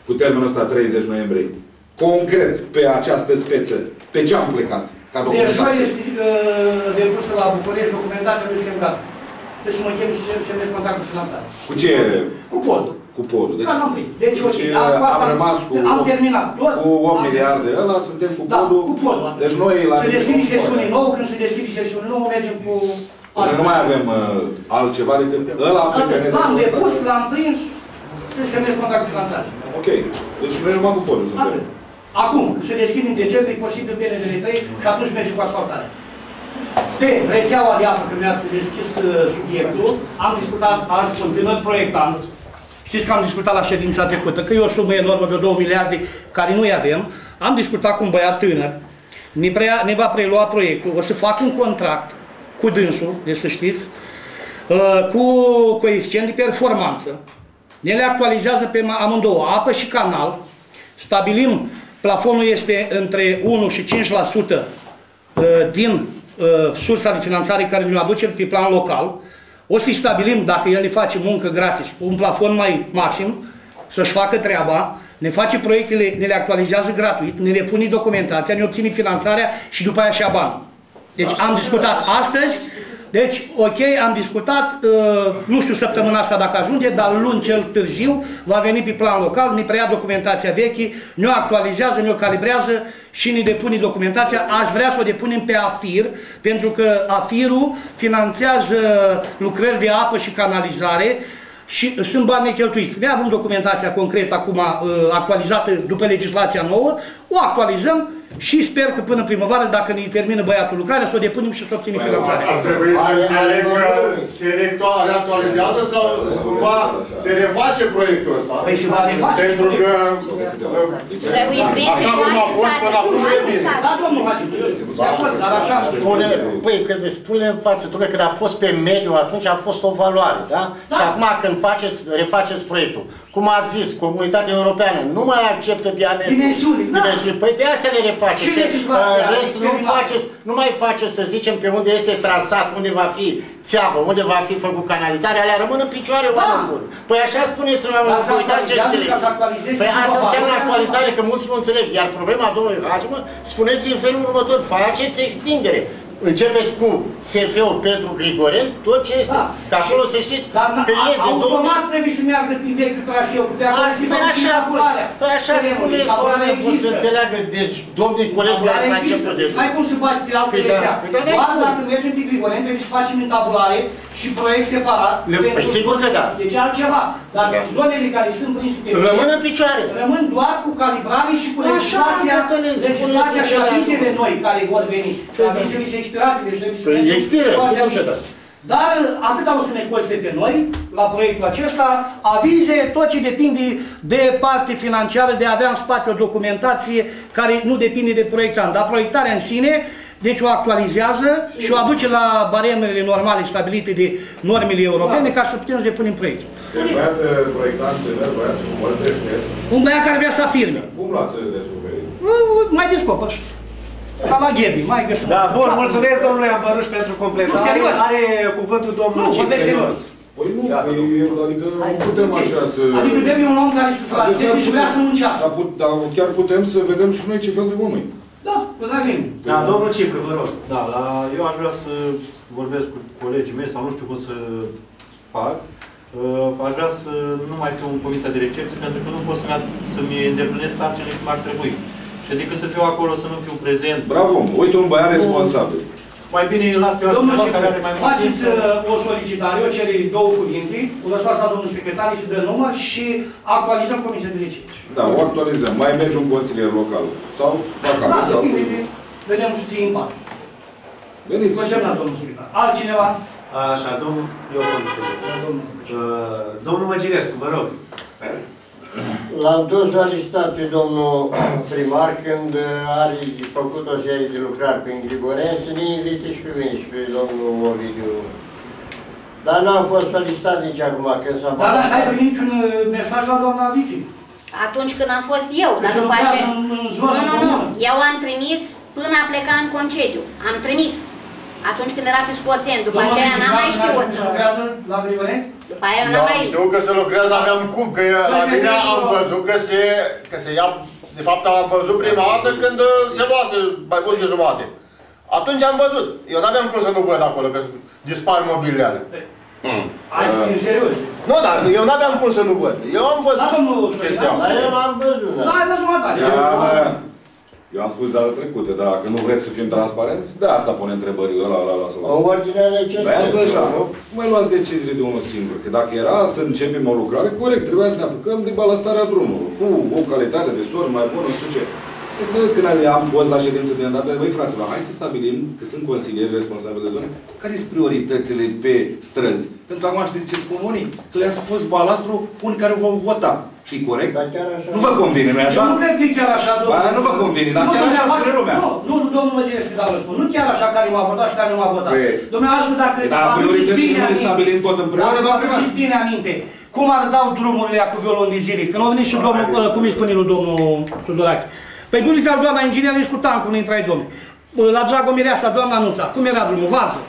cu termenul ăsta 30 noiembrie, concret, pe această speță, pe ce am plecat ca Deci noi documentație? este uh, depusă la București, documentația nu suntem gata. Deci mă chem și semnez contract cu finanțare. Cu ce? Cu podul. Cu podul. Deci, Da, n-am prins. Deci, ok, deci am- cu am asta- rămas cu, am terminat tot. cu 8 Am- miliarde ăla, suntem cu Da, podul. cu podul. Deci noi la Se deschide sesiune nouă, când se deschide sesiune nouă, mergem cu... Noi nu mai avem uh, altceva decât ăla pe care ne L-am dă depus, ăsta. l-am prins, semnez contract cu finanțare. Ok. Deci noi numai cu podul suntem. Atât. Acum, se deschid în decembrie, posibil PNDL 3 și atunci mergem cu asfaltarea. Pe rețeaua de apă, când mi-ați deschis uh, subiectul, am discutat azi continuând proiectant. Știți că am discutat la ședința trecută, că e o sumă enormă de 2 miliarde care nu-i avem. Am discutat cu un băiat tânăr, ne, prea, ne va prelua proiectul, o să fac un contract cu dânsul, deci să știți, uh, cu coeficient de performanță. Ne le actualizează pe amândouă, apă și canal. Stabilim, plafonul este între 1 și 5% uh, din uh, sursa de finanțare care ne-o aduce pe plan local. O să stabilim, dacă el ne face muncă gratis, un plafon mai maxim, să-și facă treaba, ne face proiectele, ne le actualizează gratuit, ne le pune documentația, ne obține finanțarea și după aia și bani. Deci am discutat astăzi, deci, ok, am discutat, uh, nu știu săptămâna asta dacă ajunge, dar luni cel târziu va veni pe plan local, ne preia documentația veche, ne-o actualizează, ne-o calibrează și ne depune documentația. Aș vrea să o depunem pe AFIR, pentru că AFIR-ul finanțează lucrări de apă și canalizare și sunt bani necheltuiți. Ne avem documentația concretă acum uh, actualizată după legislația nouă, o actualizăm și sper că până primăvară, dacă ne termină băiatul lucrarea, să o depunem și să obținem finanțarea. Ar trebui să înțeleg că se rectua- reactualizează sau cumva se reface proiectul ăsta. Păi se va reface Pentru că Trebuie prins așa cum a fost până acum nu e bine. Da, domnul Hagi, eu sunt de acord, dar așa... Spune, păi, că spune în față, domnule, când a fost pe mediu, atunci a fost o valoare, da? Da. Și acum când faceți, refaceți proiectul, cum ați zis, comunitatea europeană nu mai acceptă diametru. Dimensiuni, da. Dimensiuni. Păi de asta le refaceți. Și Că, legislația în rest, nu experimentă. faceți, nu mai faceți, să zicem, pe unde este trasat, unde va fi țeavă, unde va fi făcut canalizare, alea rămân în picioare Da. oameni buni. Păi așa spuneți la Dar oameni, se buni, uitați ce actualizează înțeleg. ca să actualizezi Păi și asta după înseamnă aceea- actualizare, că mulți nu înțeleg. Iar problema domnului Hagimă, spuneți în felul următor, faceți extindere. Începeți cu SF-ul pentru Grigoren, tot ce este. Da. Că acolo să știți Dar că e de două... automat trebuie să meargă pe vechiul traseu, că pe acolo și Păi fac așa, tabularea. păi așa spuneți, oameni buni să înțeleagă. Deci, domnii colegi, Tabularea dați la există. început de N-ai cum să faci pe altă Păi da, rețea. păi da, n-ai Doar cum. dacă mergem pe Grigoren, trebuie să facem în tabulare și proiect separat. Le- pentru- păi sigur că da. Deci altceva. Dar Da. zonele care sunt prinse pe Rămân în picioare. Rămân doar cu calibrare și cu Așa, legislația, Cătălin, legislația și spuneți-mi avizele așa. noi care vor veni. Și avizele se expirate, deci trebuie să Păi mergem expiră, cu toate sigur că avizele. da. Dar atâta o să ne coste pe noi, la proiectul acesta, avize, tot ce depinde de parte financiară, de a avea în spate o documentație care nu depinde de proiectant. Dar proiectarea în sine, deci o actualizează și o aduce la baremele normale stabilite de normele europene ca să putem să depunem proiectul. Deci băiat uh, proiectant, tânăr, băiat cu mărtește, Un băiat care vrea să afirme. cum l-ați descoperit? Uh, Mai descoperi. Ca la Ghebi, mai găsim. Da, bun, mulțumesc domnule Ambăruș pentru Nu, completare. serios. Are cuvântul domnul Nu, Ciprian vorbesc serios. Ionuț. Păi nu, păi, eu- adică nu putem așa să... Adică trebuie un om care să se Adică lanseze chiar și vrea putem- să muncească. Dar, put, dar chiar putem să vedem și noi ce fel de om e. Da, cu dragim. Da, domnul Cipriu, vă rog. Da, la, eu aș vrea să vorbesc cu colegii mei sau nu știu cum să fac. Uh, aș vrea să nu mai fiu în comisia de recepție pentru că nu pot să-mi, ad- să-mi îndeplinesc sarcinile cum ar trebui. Și adică să fiu acolo, să nu fiu prezent. Bravo, mă. uite un băiat responsabil. Mai bine îl las pe Domnul altcineva care are mai mult faceți timp. uh, o solicitare, o cerere, două cuvinte, o lăsați la domnul secretar și dă număr și actualizăm comisia de recepție. Da, o actualizăm. Mai merge un consilier local. Sau Da, vacanță. sau... depinde de... Vedem și ție impact. Veniți. Consemnat, domnul secretar. Altcineva? Așa, domnul, eu domnul ședință. Domnul. Uh, Domnul Măgirescu, vă rog. L-am dus la listat pe domnul primar când are făcut o serie de lucrări prin Grigoren să ne invite și pe mine și pe domnul Ovidiu Dar n-am fost solicitat nici acum când s-a Dar n-ai primit niciun uh, mesaj la doamna Vici? Atunci când am fost eu, dar se după lucrează aceea... în- în Nu, zona nu, nu. comună. Eu am trimis până a pleca în concediu. Am trimis. Atunci când era pe scoțeni. După Domnul aceea n-am mai Nicușor, știut. se lucrează la Grigoreni? După aia eu Da, n-am mai știu că se lucrează, dar aveam cum, că eu- la mine am văzut că se, că se ia, de fapt am văzut prima dată când uh, se luase mai mult de jumate. Atunci am văzut. Eu n-aveam cum să nu văd acolo, că dispar mobilele alea. Hmm. Hai să fim serios. Nu, dar eu n-aveam cum să nu văd. Eu am văzut Da, domnul chestia asta. Dar eu l-am văzut. da. Da, ai văzut mă tare. Ia, mă, Eu am spus data trecută, dacă nu vreți să fim transparenți, de asta pune întrebări ăla, ăla, ăla, ăla. O ordine necesită. Dar asta așa, nu mai luați deciziile de unul singur. Că dacă era să începem o lucrare, corect, trebuia să ne apucăm de balastarea drumului. Cu o calitate de sol mai bună, nu știu ce. Deci, noi, când am fost la ședință de îndată, băi, fraților, hai să stabilim, că sunt consilieri responsabili de zone, care sunt prioritățile pe străzi. Pentru că acum știți ce spun unii? Că le-a spus balastru unii care v-au votat. Și corect? Nu vă convine, nu-i așa? Eu nu cred că e chiar așa, domnul. Ba, nu vă convine, dar Nu, chiar așa dumneavoastră- spune lumea. Nu, nu, nu, domnul Măgirescu, dar vă spun. Nu chiar așa care m-a votat și care nu m-a votat. Păi- Dumneavoastră, dacă Dar vă aduceți prioritățile bine nu le aminte- stabilim tot împreună, Dacă vă doamne primar? aduceți bine aminte, cum arătau drumurile cu violon de zile? Când au venit și domnul, uh, cum îi spune lui domnul Tudorache. Păi nu ziceau doamna inginer, nici cu tancul nu intrai domnul. La Dragomireasa, doamna Nuța, cum era drumul? Varză.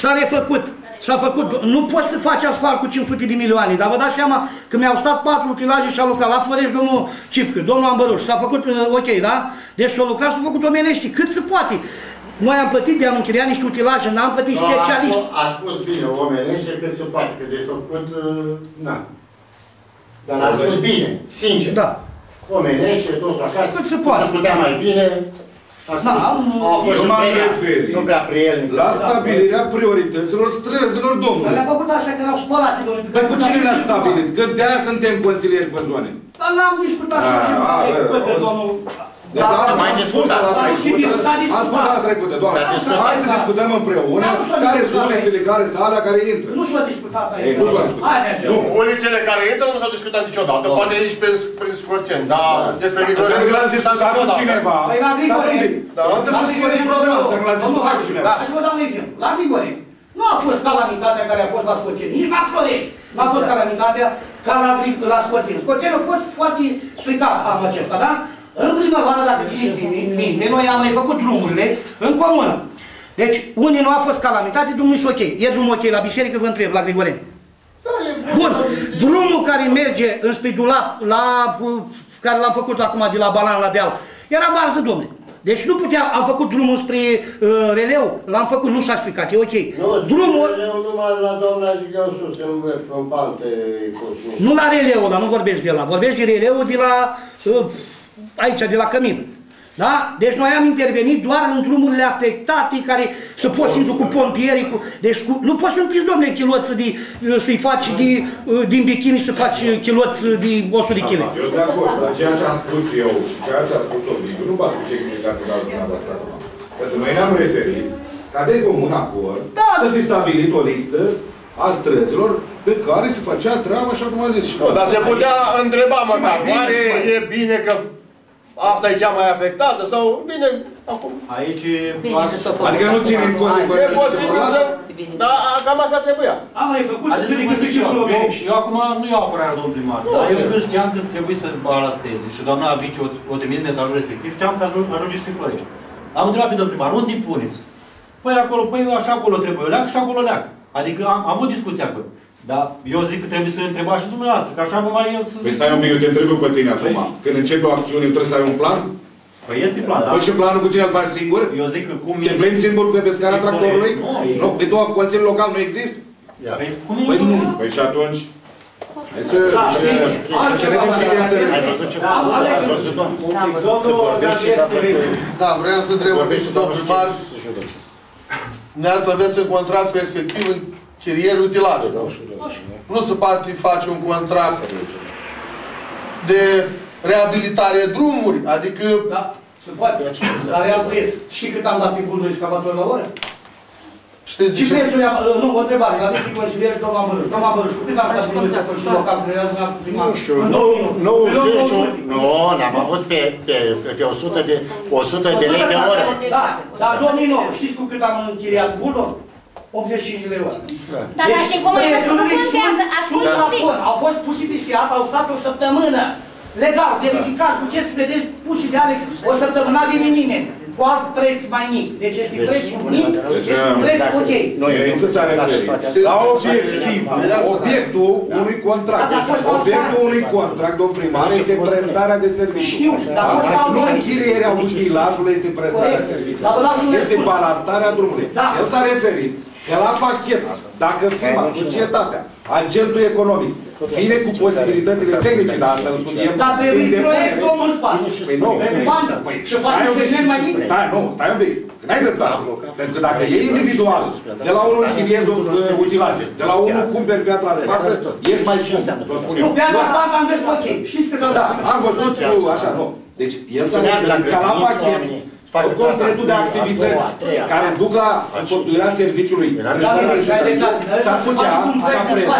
S-a refăcut. S-a făcut, nu poți să faci asfalt cu 500 de milioane, dar vă dați seama că mi-au stat patru utilaje și au lucrat la Florești domnul Cipcă, domnul Ambăruș, s-a făcut uh, ok, da? Deci s-a lucrat, s-a făcut omenești, cât se poate. Noi am plătit de anul închiriat niște utilaje, n-am plătit Nu, a specialiști. spus- A spus bine, omenește cât se poate, că de făcut, uh, na. Dar a spus bine, sincer. Da. Omenește tot acasă, Cât se poate. să putea mai bine. A spus. Da, a fost Eu și m-am prea, referit nu prea prielnic. La stabilirea priorităților străzilor, Dar domnule. le-a făcut așa că erau spălate, domnule. Dar cu cine le-a stabilit? Că de aia suntem consilieri pe zone. Dar n-am discutat și A, a, cu bă, cu domnul... Deci, da, s-a mai am spus discutat. data S-a trecută, discutat, s-a am spus discutat. data trecută, doamne, S-a discutat. hai să discutăm împreună Da, nu s-a care discutat. sunt ulițele, care sunt alea care intră. Nu s-a discutat aici. Ei, nu s-a discutat. Hai, mergem. Nu, ulițele care intră nu s-au discutat niciodată. Poate aici pe, prin Scorceni, dar despre Grigore Înseamnă că l-ați nu s-a discutat cu niciodată. cineva. Păi la Stați un pic. Grigore. Da. Că susțineți problema, înseamnă că l-ați discutat cu cineva. Hai să vă dau un exemplu. La Grigore. Nu a fost calamitatea care a fost la Scoceni, nici la Florești. Nu a fost calamitatea ca la, Gri- la Scoceni. Scoceni a fost foarte stricat anul acesta, da? În primăvară, dacă țineți bine- minte, noi am mai făcut drumurile în comună. Deci, unii nu a fost calamitate, drumul e ok. E drumul ok la biserică, vă întreb, la Grigoreni. Bun, drumul care merge înspre Dulap, la, uh, care l-am făcut acum de la Balan la Deal, era varză, domne. Deci nu puteam, am făcut drumul spre uh, releu, l-am făcut, nu s-a stricat, e ok. Nu, Drumul, Eu numai la doamna Jigău sus, în vârf, în palte, cu nu la releu, dar nu vorbesc de la, vorbesc de releu de la, uh, aici, de la Cămin. Da? Deci noi am intervenit doar în drumurile afectate care să poți să intru cu pompierii, cu... deci cu... nu poți să întâlni, domne, chiloți de, uh, să-i faci de, uh, din bikini să faci uh, chiloți de 100 de kg. Eu de acord, dar ceea ce am spus eu și ceea ce a spus Ovidiu, nu bat cu ce explicații dați dumneavoastră acum. Pentru noi ne-am referit ca de comun acord Da. să fi stabilit o listă a străzilor pe care se făcea treaba așa cum a zis. și Nu, dar se putea întreba Și mai măcar, bine, oare și mai- e bine că asta e cea mai afectată sau bine, acum. Aici Bine aș- că s-a făcut. Adică nu ținem cont de E părerea posibil să... Bine. Da, cam așa trebuia. Am mai făcut Haideți să cât vă de zic cât și eu, și bine, și eu acum nu iau apărarea domnului primar, dar eu când știam că trebuie să balasteze și doamna Avici o, o trimis mesajul respectiv, știam că ajung, ajungeți pe Florești. Am întrebat pe domnul primar, unde îi puneți? Păi acolo, păi așa acolo trebuie, leac și acolo leac. Adică am, am avut discuția acolo. Dar eu zic că trebuie să întrebați și dumneavoastră, că așa numai el să Păi stai un pic, eu te întreb eu pe tine acum. Când începe o acțiune, trebuie să ai un plan? Păi este plan, da? Păi și planul cu cine îl faci singur? Eu zic că cum Te plimbi singur pe pescara E tractorului? corect. Nu, e- Nu, pe două, Consiliul Local nu există? Păi cum Păi e nu. Păi și atunci... Hai să Da, să- bine. să înțelegem cine e înțeles. Ai văzut ce Da, frumos? am Ați văzut-o? Domnul Gabriel Da, vreau să întreb Vorbești și domnul doamna primar, știți să judece. dumneavoastră aveți în contractul respectiv închirier utilaje. Nu se poate face un contract de reabilitare drumuri, adică Da, se poate. Dar real preț. Și cât am dat pe buzul excavator la oră? știți de Și ce? prețul, i-am- uh, nu, o întrebare, la Victor Consilier și domnul Amărâș. Domnul Amărâș, cât am dat pe buzul Consiliul Local, că era dumneavoastră primar? Nu știu, În nu, 2000. nu, Milion 10, 200. nu, n-am avut pe, pe, câte 100 de, 100 de lei de oră. Da, dar 2009, știți cu cât am închiriat bulul? 85 de lei ora. Dar la știi cum e, pentru că nu contează. Ascultă un pic. Au fost puși pe seat, au stat o săptămână. Legal, verificați, puteți să vedeți, puși de ale, o săptămână a venit nimeni. Cu alt preț mai mic. Deci este preț mic, este un preț ok. Ce s-a referit? La obiectiv, obiectul unui contract. Obiectul unui contract, domn primar, este prestarea de serviciu. Da? Nu închirierea utilajului este prestarea serviciului. Este balastarea drumului. El s-a referit că la pachet, dacă firma, societatea, agentul economic, vine cu posibilitățile tehnice, dar asta îl studiem Dar trebuie în depunere. proiectul în spate. Păi nu, Trebuie bani. păi, Și faci stai un pic, segment mai mic. stai, nu, stai un pic, că n-ai dreptate. Pentru că dacă e individual, de la unul închiriezi uh, utilaje, de la unul cumperi piatra spartă, ești mai scump, vă spun eu. Nu, pe asta spate am văzut ok. Știți că Da, am văzut cu așa, nu. Deci el s-a referit ca la pachet, completul de activități care duc la înfăptuirea serviciului, prestarea de serviciu, s-ar putea ca prețul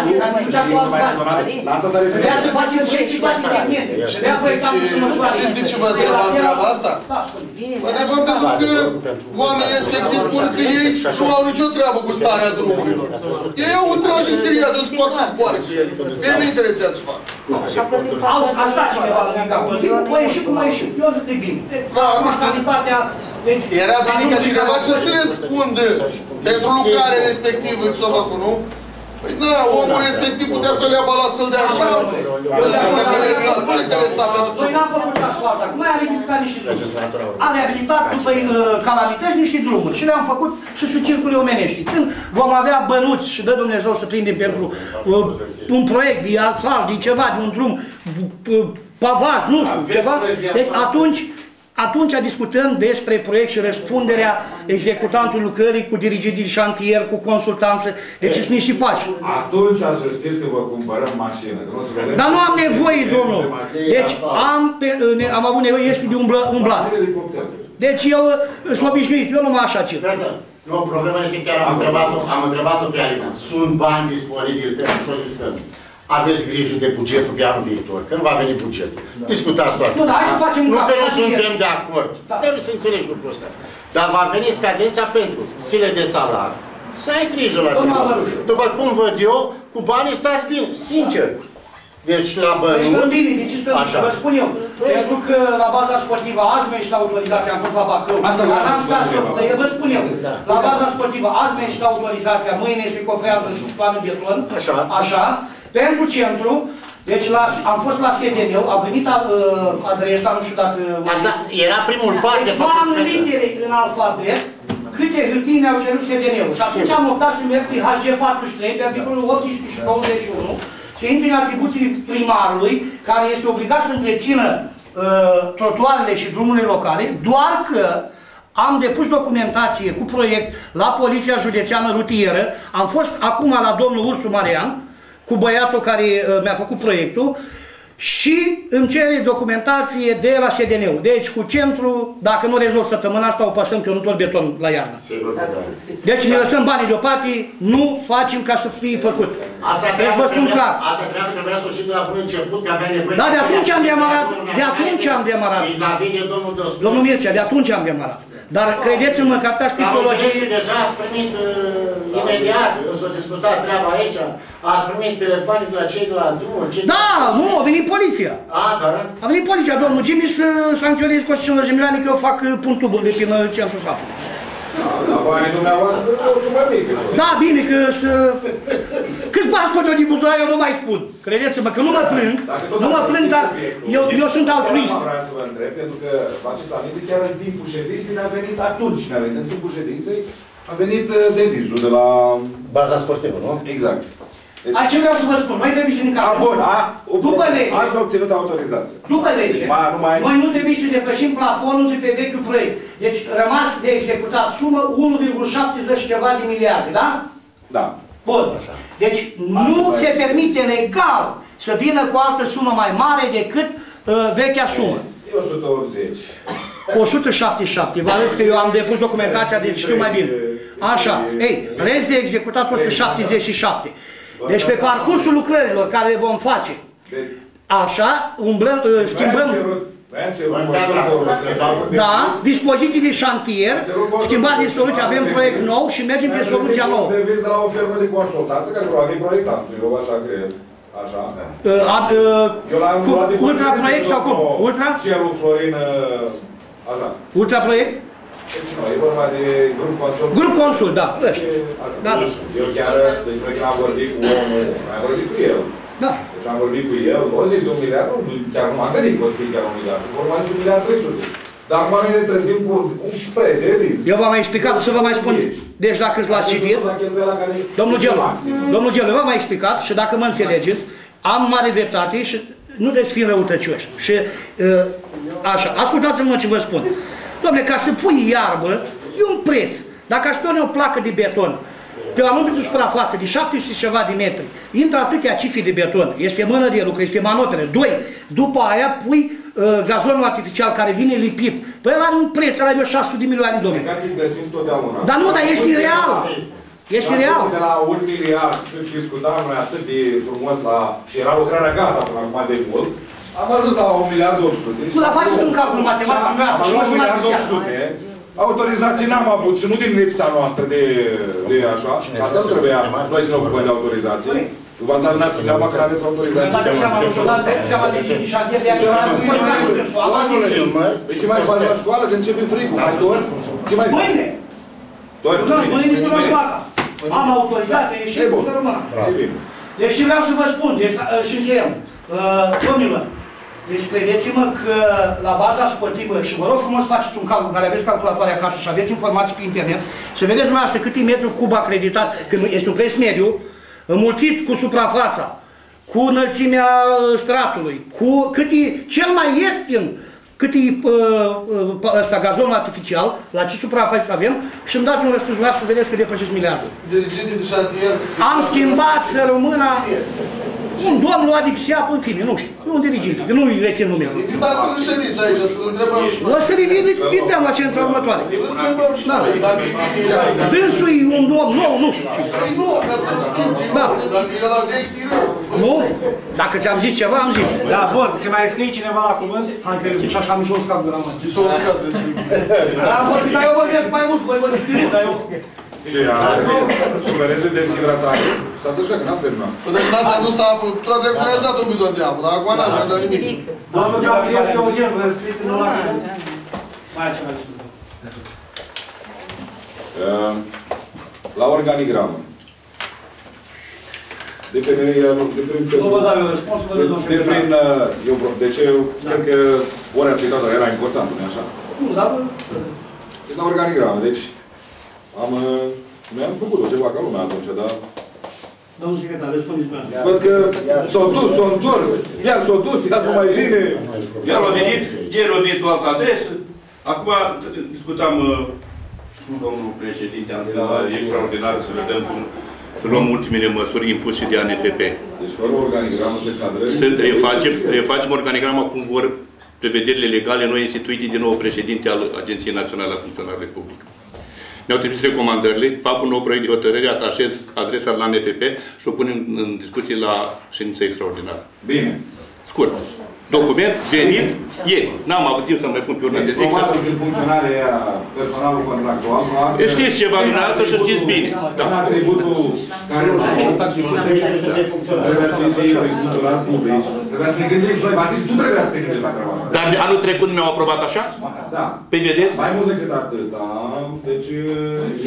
să fie mult mai rezonabil. La asta s-a referit. Trebuia să facem proiect și faci segmente. Trebuia proiectantul să măsoare. Știți de ce vă întrebam treaba asta? Vă întrebăm pentru că oamenii respectivi spun că ei nu au nicio treabă cu starea drumurilor. Ei au un traj închiriat, deci poate să zboare cu el. Ei nu interesează ce fac. Au asta cineva la mine acolo. O ieșit cum a ieșit. Eu zic că e bine. Da, nu știu. Calitatea... Deci, Era bine ca cineva să se răspundă pentru lucrarea respectivă ce s-a făcut, nu? Păi da, omul respectiv putea să-l ia bala să-l dea și alții. Nu interesa, nu interesa pentru ce. Noi n-am făcut asfalt acum, a reabilitat niște drumuri. A reabilitat după uh, calamități niște drumuri și le-am făcut să se circule omenești. Când vom avea bănuți și dă Dumnezeu să prindem pentru uh, un proiect de asfalt, de ceva, de un drum uh, pavaj, nu știu, ceva, deci atunci atunci discutăm despre proiect și răspunderea executantului lucrării cu dirigenții de șantier, cu consultanță, deci sunt niște pași. Atunci să știți că vă cumpărăm mașină. că nu o să vedem- Dar nu am nevoie, domnul. Deci am, pe, ne- am avut nevoie, este de umblă, umblat. Deci eu uh, sunt obișnuit, eu nu mă așa cer. Nu, problema este chiar am întrebat-o, am întrebat-o pe Alina. Sunt bani disponibili pentru și o zis că nu. Aveți grijă de bugetul pe anul viitor. Când va veni bugetul? Discutați toate. Nu, dar hai să facem un Nu că nu capitol. suntem de acord. Trebuie să înțelegi lucrul ăsta. Dar va veni scadența pentru zile de salar. Să ai grijă la Domnul treaba asta. Avăruș. După cum văd eu, cu banii stați bine, sincer. Deci la Deci sunt bănuți... bine, deci sunt, Așa. vă spun eu, pentru că la baza sportivă azi mi și la autorizația, am fost la Bacău, Asta dar vreau n-am să stat spun să, eu. vă spun eu, la baza sportivă azi mi și la autorizația, mâine se cofrează și planul de ton, Așa. așa, pentru centru, deci la, am fost la sediul meu, a venit a, uh, adresa, nu știu dacă... Asta era primul pas de Deci făcut. am litere în alfabet, câte hârtii mi-au cerut SDN-ul. Și atunci am optat să merg prin HG43, pe articolul 18 și 91, să intri în atribuțiile primarului, care este obligat să întrețină uh, trotuarele și drumurile locale, doar că am depus documentație cu proiect la Poliția Județeană Rutieră, am fost acum la domnul Ursu Marian, cu băiatul care uh, mi-a făcut proiectul, și îmi cere documentație de la SDN-ul. Deci cu centru, dacă nu rezolv săptămâna asta, o pasăm că eu nu tot beton la iarnă. Deci ne lăsăm banii deoparte, nu facem ca să fie făcut. Asta Deci treabă vă spun trebuia, clar. asta treabă trebuia să o știi de la bun început, că aveai nevoie... Da, de atunci am demarat, de atunci am demarat. Vis-a-vis de domnul Dostoi. Domnul Mircea, de atunci am demarat. Dar credeți-mă că atâta Dar am înțeles că scriptologie... deja ați primit uh, imediat, s-a discutat treaba aici, ați primit telefoane de la cei de la drumuri, cei de Da, la... nu, a venit poliția. A, da? A venit poliția, domnul Jimmy să sancționeze cu 50 de milioane că eu fac uh, punctul de prin uh, centrul satului. La banii dumneavoastră, o sumă mică. Da, bine, că să... Câți bani scot eu din buzunar, eu nu mai spun. Credeți-mă că nu mă plâng, nu mă plâng, dar eu, eu sunt altruist. Acum vreau să vă întreb, pentru că faceți aminte, chiar în timpul ședinței ne-a venit atunci, ne-a venit în timpul ședinței, a venit uh, devizul de la... Baza sportivă, nu? Exact. Aici vreau să vă spun, noi trebuie să ne A, încadrăm. bun, a, După lege. ați obținut autorizație. După lege, Ma, nu mai... noi nu trebuie să depășim plafonul de pe vechiul proiect. Deci rămas de executat sumă 1,70 ceva de miliarde, da? Da. Bun. Deci nu se permite legal să vină cu altă sumă mai mare decât uh, vechea sumă. E 180. 177, vă arăt că eu am depus documentația, deci știu mai bine. Așa, ei, rest de executat 177. Deci pe parcursul lucrărilor care le vom face, așa, umblăm, uh, schimbăm, Da, dispoziții de șantier, schimbat de soluție, avem proiect nou și mergem pe soluția nouă. De viz de la o firmă de consultanță care probabil e proiectant. Eu așa cred. Așa. Uh, ad, uh, Eu l-am cu luat de ultra proiect sau cum? Ultra? Celul Florin, uh, așa. Ultra proiect? Deci nu, e vorba de grup consult. Grup consult, da. ăștia. Da, da. Eu chiar, deci noi când am vorbit cu omul, am vorbit cu el. Da. Deci am vorbit cu el, o zis de un miliard, nu, chiar nu m-am gândit că o să fie chiar un miliard, vorba de un miliard 300. Dar acum noi ne trezim cu un spre de viz. Eu v-am mai explicat, o să vă mai spun. Deci dacă îți l-ați citit, domnul Gelu, domnul Gelu, v-am mai explicat și dacă mă înțelegeți, am mare dreptate și nu trebuie să fim răutăcioși. Și uh, așa, ascultați-mă ce vă spun. Dom'le, ca să pui iarbă, e un preț. Dacă aș pune o placă de beton, pe o anumită suprafață de 700 și ceva de metri, intră atâtea cifre de beton, este mână de lucru, este manotele. Doi, după aia pui uh, gazonul artificial care vine lipit. Păi ăla are un preț, ăla e 600 de milioane de domnule. Explicații găsim totdeauna. Dar nu, dar ești real. Ești Am real. văzut De la un miliard, cât discutam noi atât de frumos la... și era lucrarea gata până acum de mult, am ajuns la 1 miliard 800. Nu, dar faceți un calcul matematic, Am dumneavoastră, și luat nu 1 miliard sunați 800. Autorizații n-am avut și nu din lipsa noastră de, de așa. Asta nu trebuia noi să ne ocupăm de autorizații. V-ați dat dumneavoastră seama că aveți autorizații. Vă dați seama, nu vă dați seama de ce șantier de Păi ce mai faci la școală? Când începe frigul? Mai dor? Ce mai faci? Mâine! Dori Nu, mâine până la toată. Am autorizație, e și cu să rămână. Deci și vreau să vă spun, deci, uh, și încheiem. Uh, Domnilor, deci credeți-mă că la baza sportivă, și vă rog frumos faceți un calcul care aveți calculatoare acasă și aveți informații pe internet, să vedeți dumneavoastră cât e metru cub acreditat, că nu- este un preț mediu, înmulțit cu suprafața, cu înălțimea uh, stratului, cu cât e cel mai ieftin, cât e uh, uh, ăsta, gazonul artificial, la ce suprafață avem, și îmi dați un răspuns dumneavoastră să vedeți că depășesc miliardul. Dirigente de șantier. Am schimbat să rămână un domn luat de pisiapă, în fine, nu știu, e un dirigent, că nu îi rețin numele. Invitați-l în ședință aici, să-l întrebăm și noi. O să invităm la ședința următoare. Îl întrebăm și noi, dacă e Dânsul e un om nou, nu știu ce. Păi nu, ca să-l schimbi. Da. Dacă e la vechi, e rău. Nu? Dacă ți-am zis ceva, am zis. Da, bun, se mai scrie cineva la cuvânt? Hai că și așa am și un scap de la mână. S-o uscat de Da, am vorbit, dar eu vorbesc mai mult, voi vorbiți mai mult, dar eu... Ce, sufereze deshidratare? Stați așa, că n-am terminat. Păi dacă n-ați adus apă, tura trecut ne-ați dat un bidon de apă, dar acum n-ați mai dat nimic. Domnul Zafiriev Eugen, vă scrieți în la cuvânt? Mai ceva. Uh, La organigramă. De pe de prin Nu vă dau eu răspuns, vă de, dau de prin, uh, eu, de ce eu cred că ori am citat era important, nu așa? Nu, dar... De la organigramă, deci am, uh, noi am făcut-o ceva ca lumea atunci, dar Domnul secretar, răspundeți dumneavoastră. văd că s-au dus, s-au întors, iar s-au dus, iar nu mai vine. Iar a venit, ieri a venit o altă adresă. Acum discutam uh, cu domnul președinte, am zis la extraordinar să vedem cum să luăm ultimele măsuri impuse de ANFP. Deci fără organigramă și cadre. Să refacem, refacem organigrama cum vor prevederile legale noi instituite de nou președinte al Agenției Naționale a Funcționarului Public. Ne-au trimis recomandările, fac un nou proiect de hotărâre, atașez adresa la NFP și o punem în discuție la ședința extraordinară. Bine. Scurt. Document venit ieri. N-am avut timp să mai pun pe urmă de zi. Probabil că funcționarea personalul contractual nu are... Știți ceva dumneavoastră și știți bine. Da. În atributul care nu Trebuia să fie funcționar public. Trebuia să ne gândim și noi. Vasile, tu trebuia să te gândești la treaba asta. Dar anul trecut nu mi-au aprobat așa? Da. Păi vedeți? Mai mult decât atât, da. Deci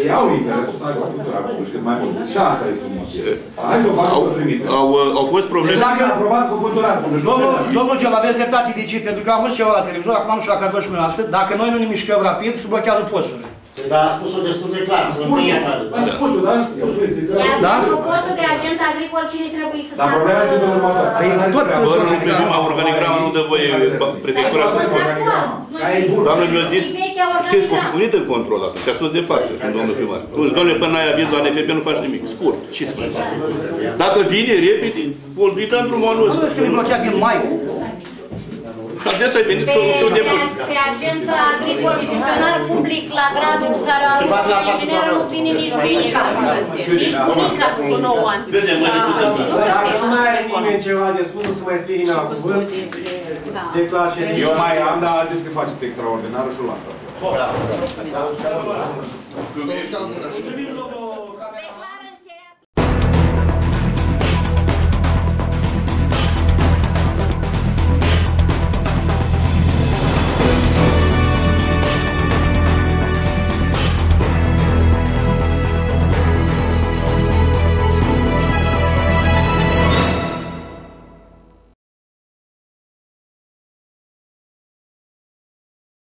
ei au interesul să aibă funcționar public cât mai mult. Și asta este un motiv. Hai să o facem Au, o trimitere. au, au fost probleme. Dacă aprobat cu funcționar public. Domnul, domnul Gel, aveți dreptate de ce? Pentru că am văzut ceva la televizor, acum nu știu dacă ați văzut și dumneavoastră, dacă noi nu ne mișcăm rapid, se blochează posturile. Dar a spus-o destul de clar. A spus-o, a spus-o, da, a spus-o. Iar Da? pentru postul de agent agricol, cine trebuie să Dar facă... problema este în următoare. Păi tot, tot, Doar tot, nu primim organigrama, nu dă voie prefectura să Doamne, mi-a zis, știți că a făcut în control atunci, a spus de față, când domnul primar. Atunci, domnule, până ai aviz la NFP, nu faci nimic. Scurt, ce spune? Dacă vine repede, vol vita într-un anul Nu ăsta. știu, e blocheat din mai. Adresa ai venit Pe, și o soluție de pe, pe agent agricol, funcționar public la gradul care a Schimbat la față inginer nu vine nici bunica. Nici bunica cu 9 ani. Vedem, mai discutăm. Dacă nu mai are nimeni ceva de spus, nu se mai scrie nimeni la cuvânt. Declar ședința. Eu mai am, dar a zis că faceți extraordinar și o las acolo. Să nu scap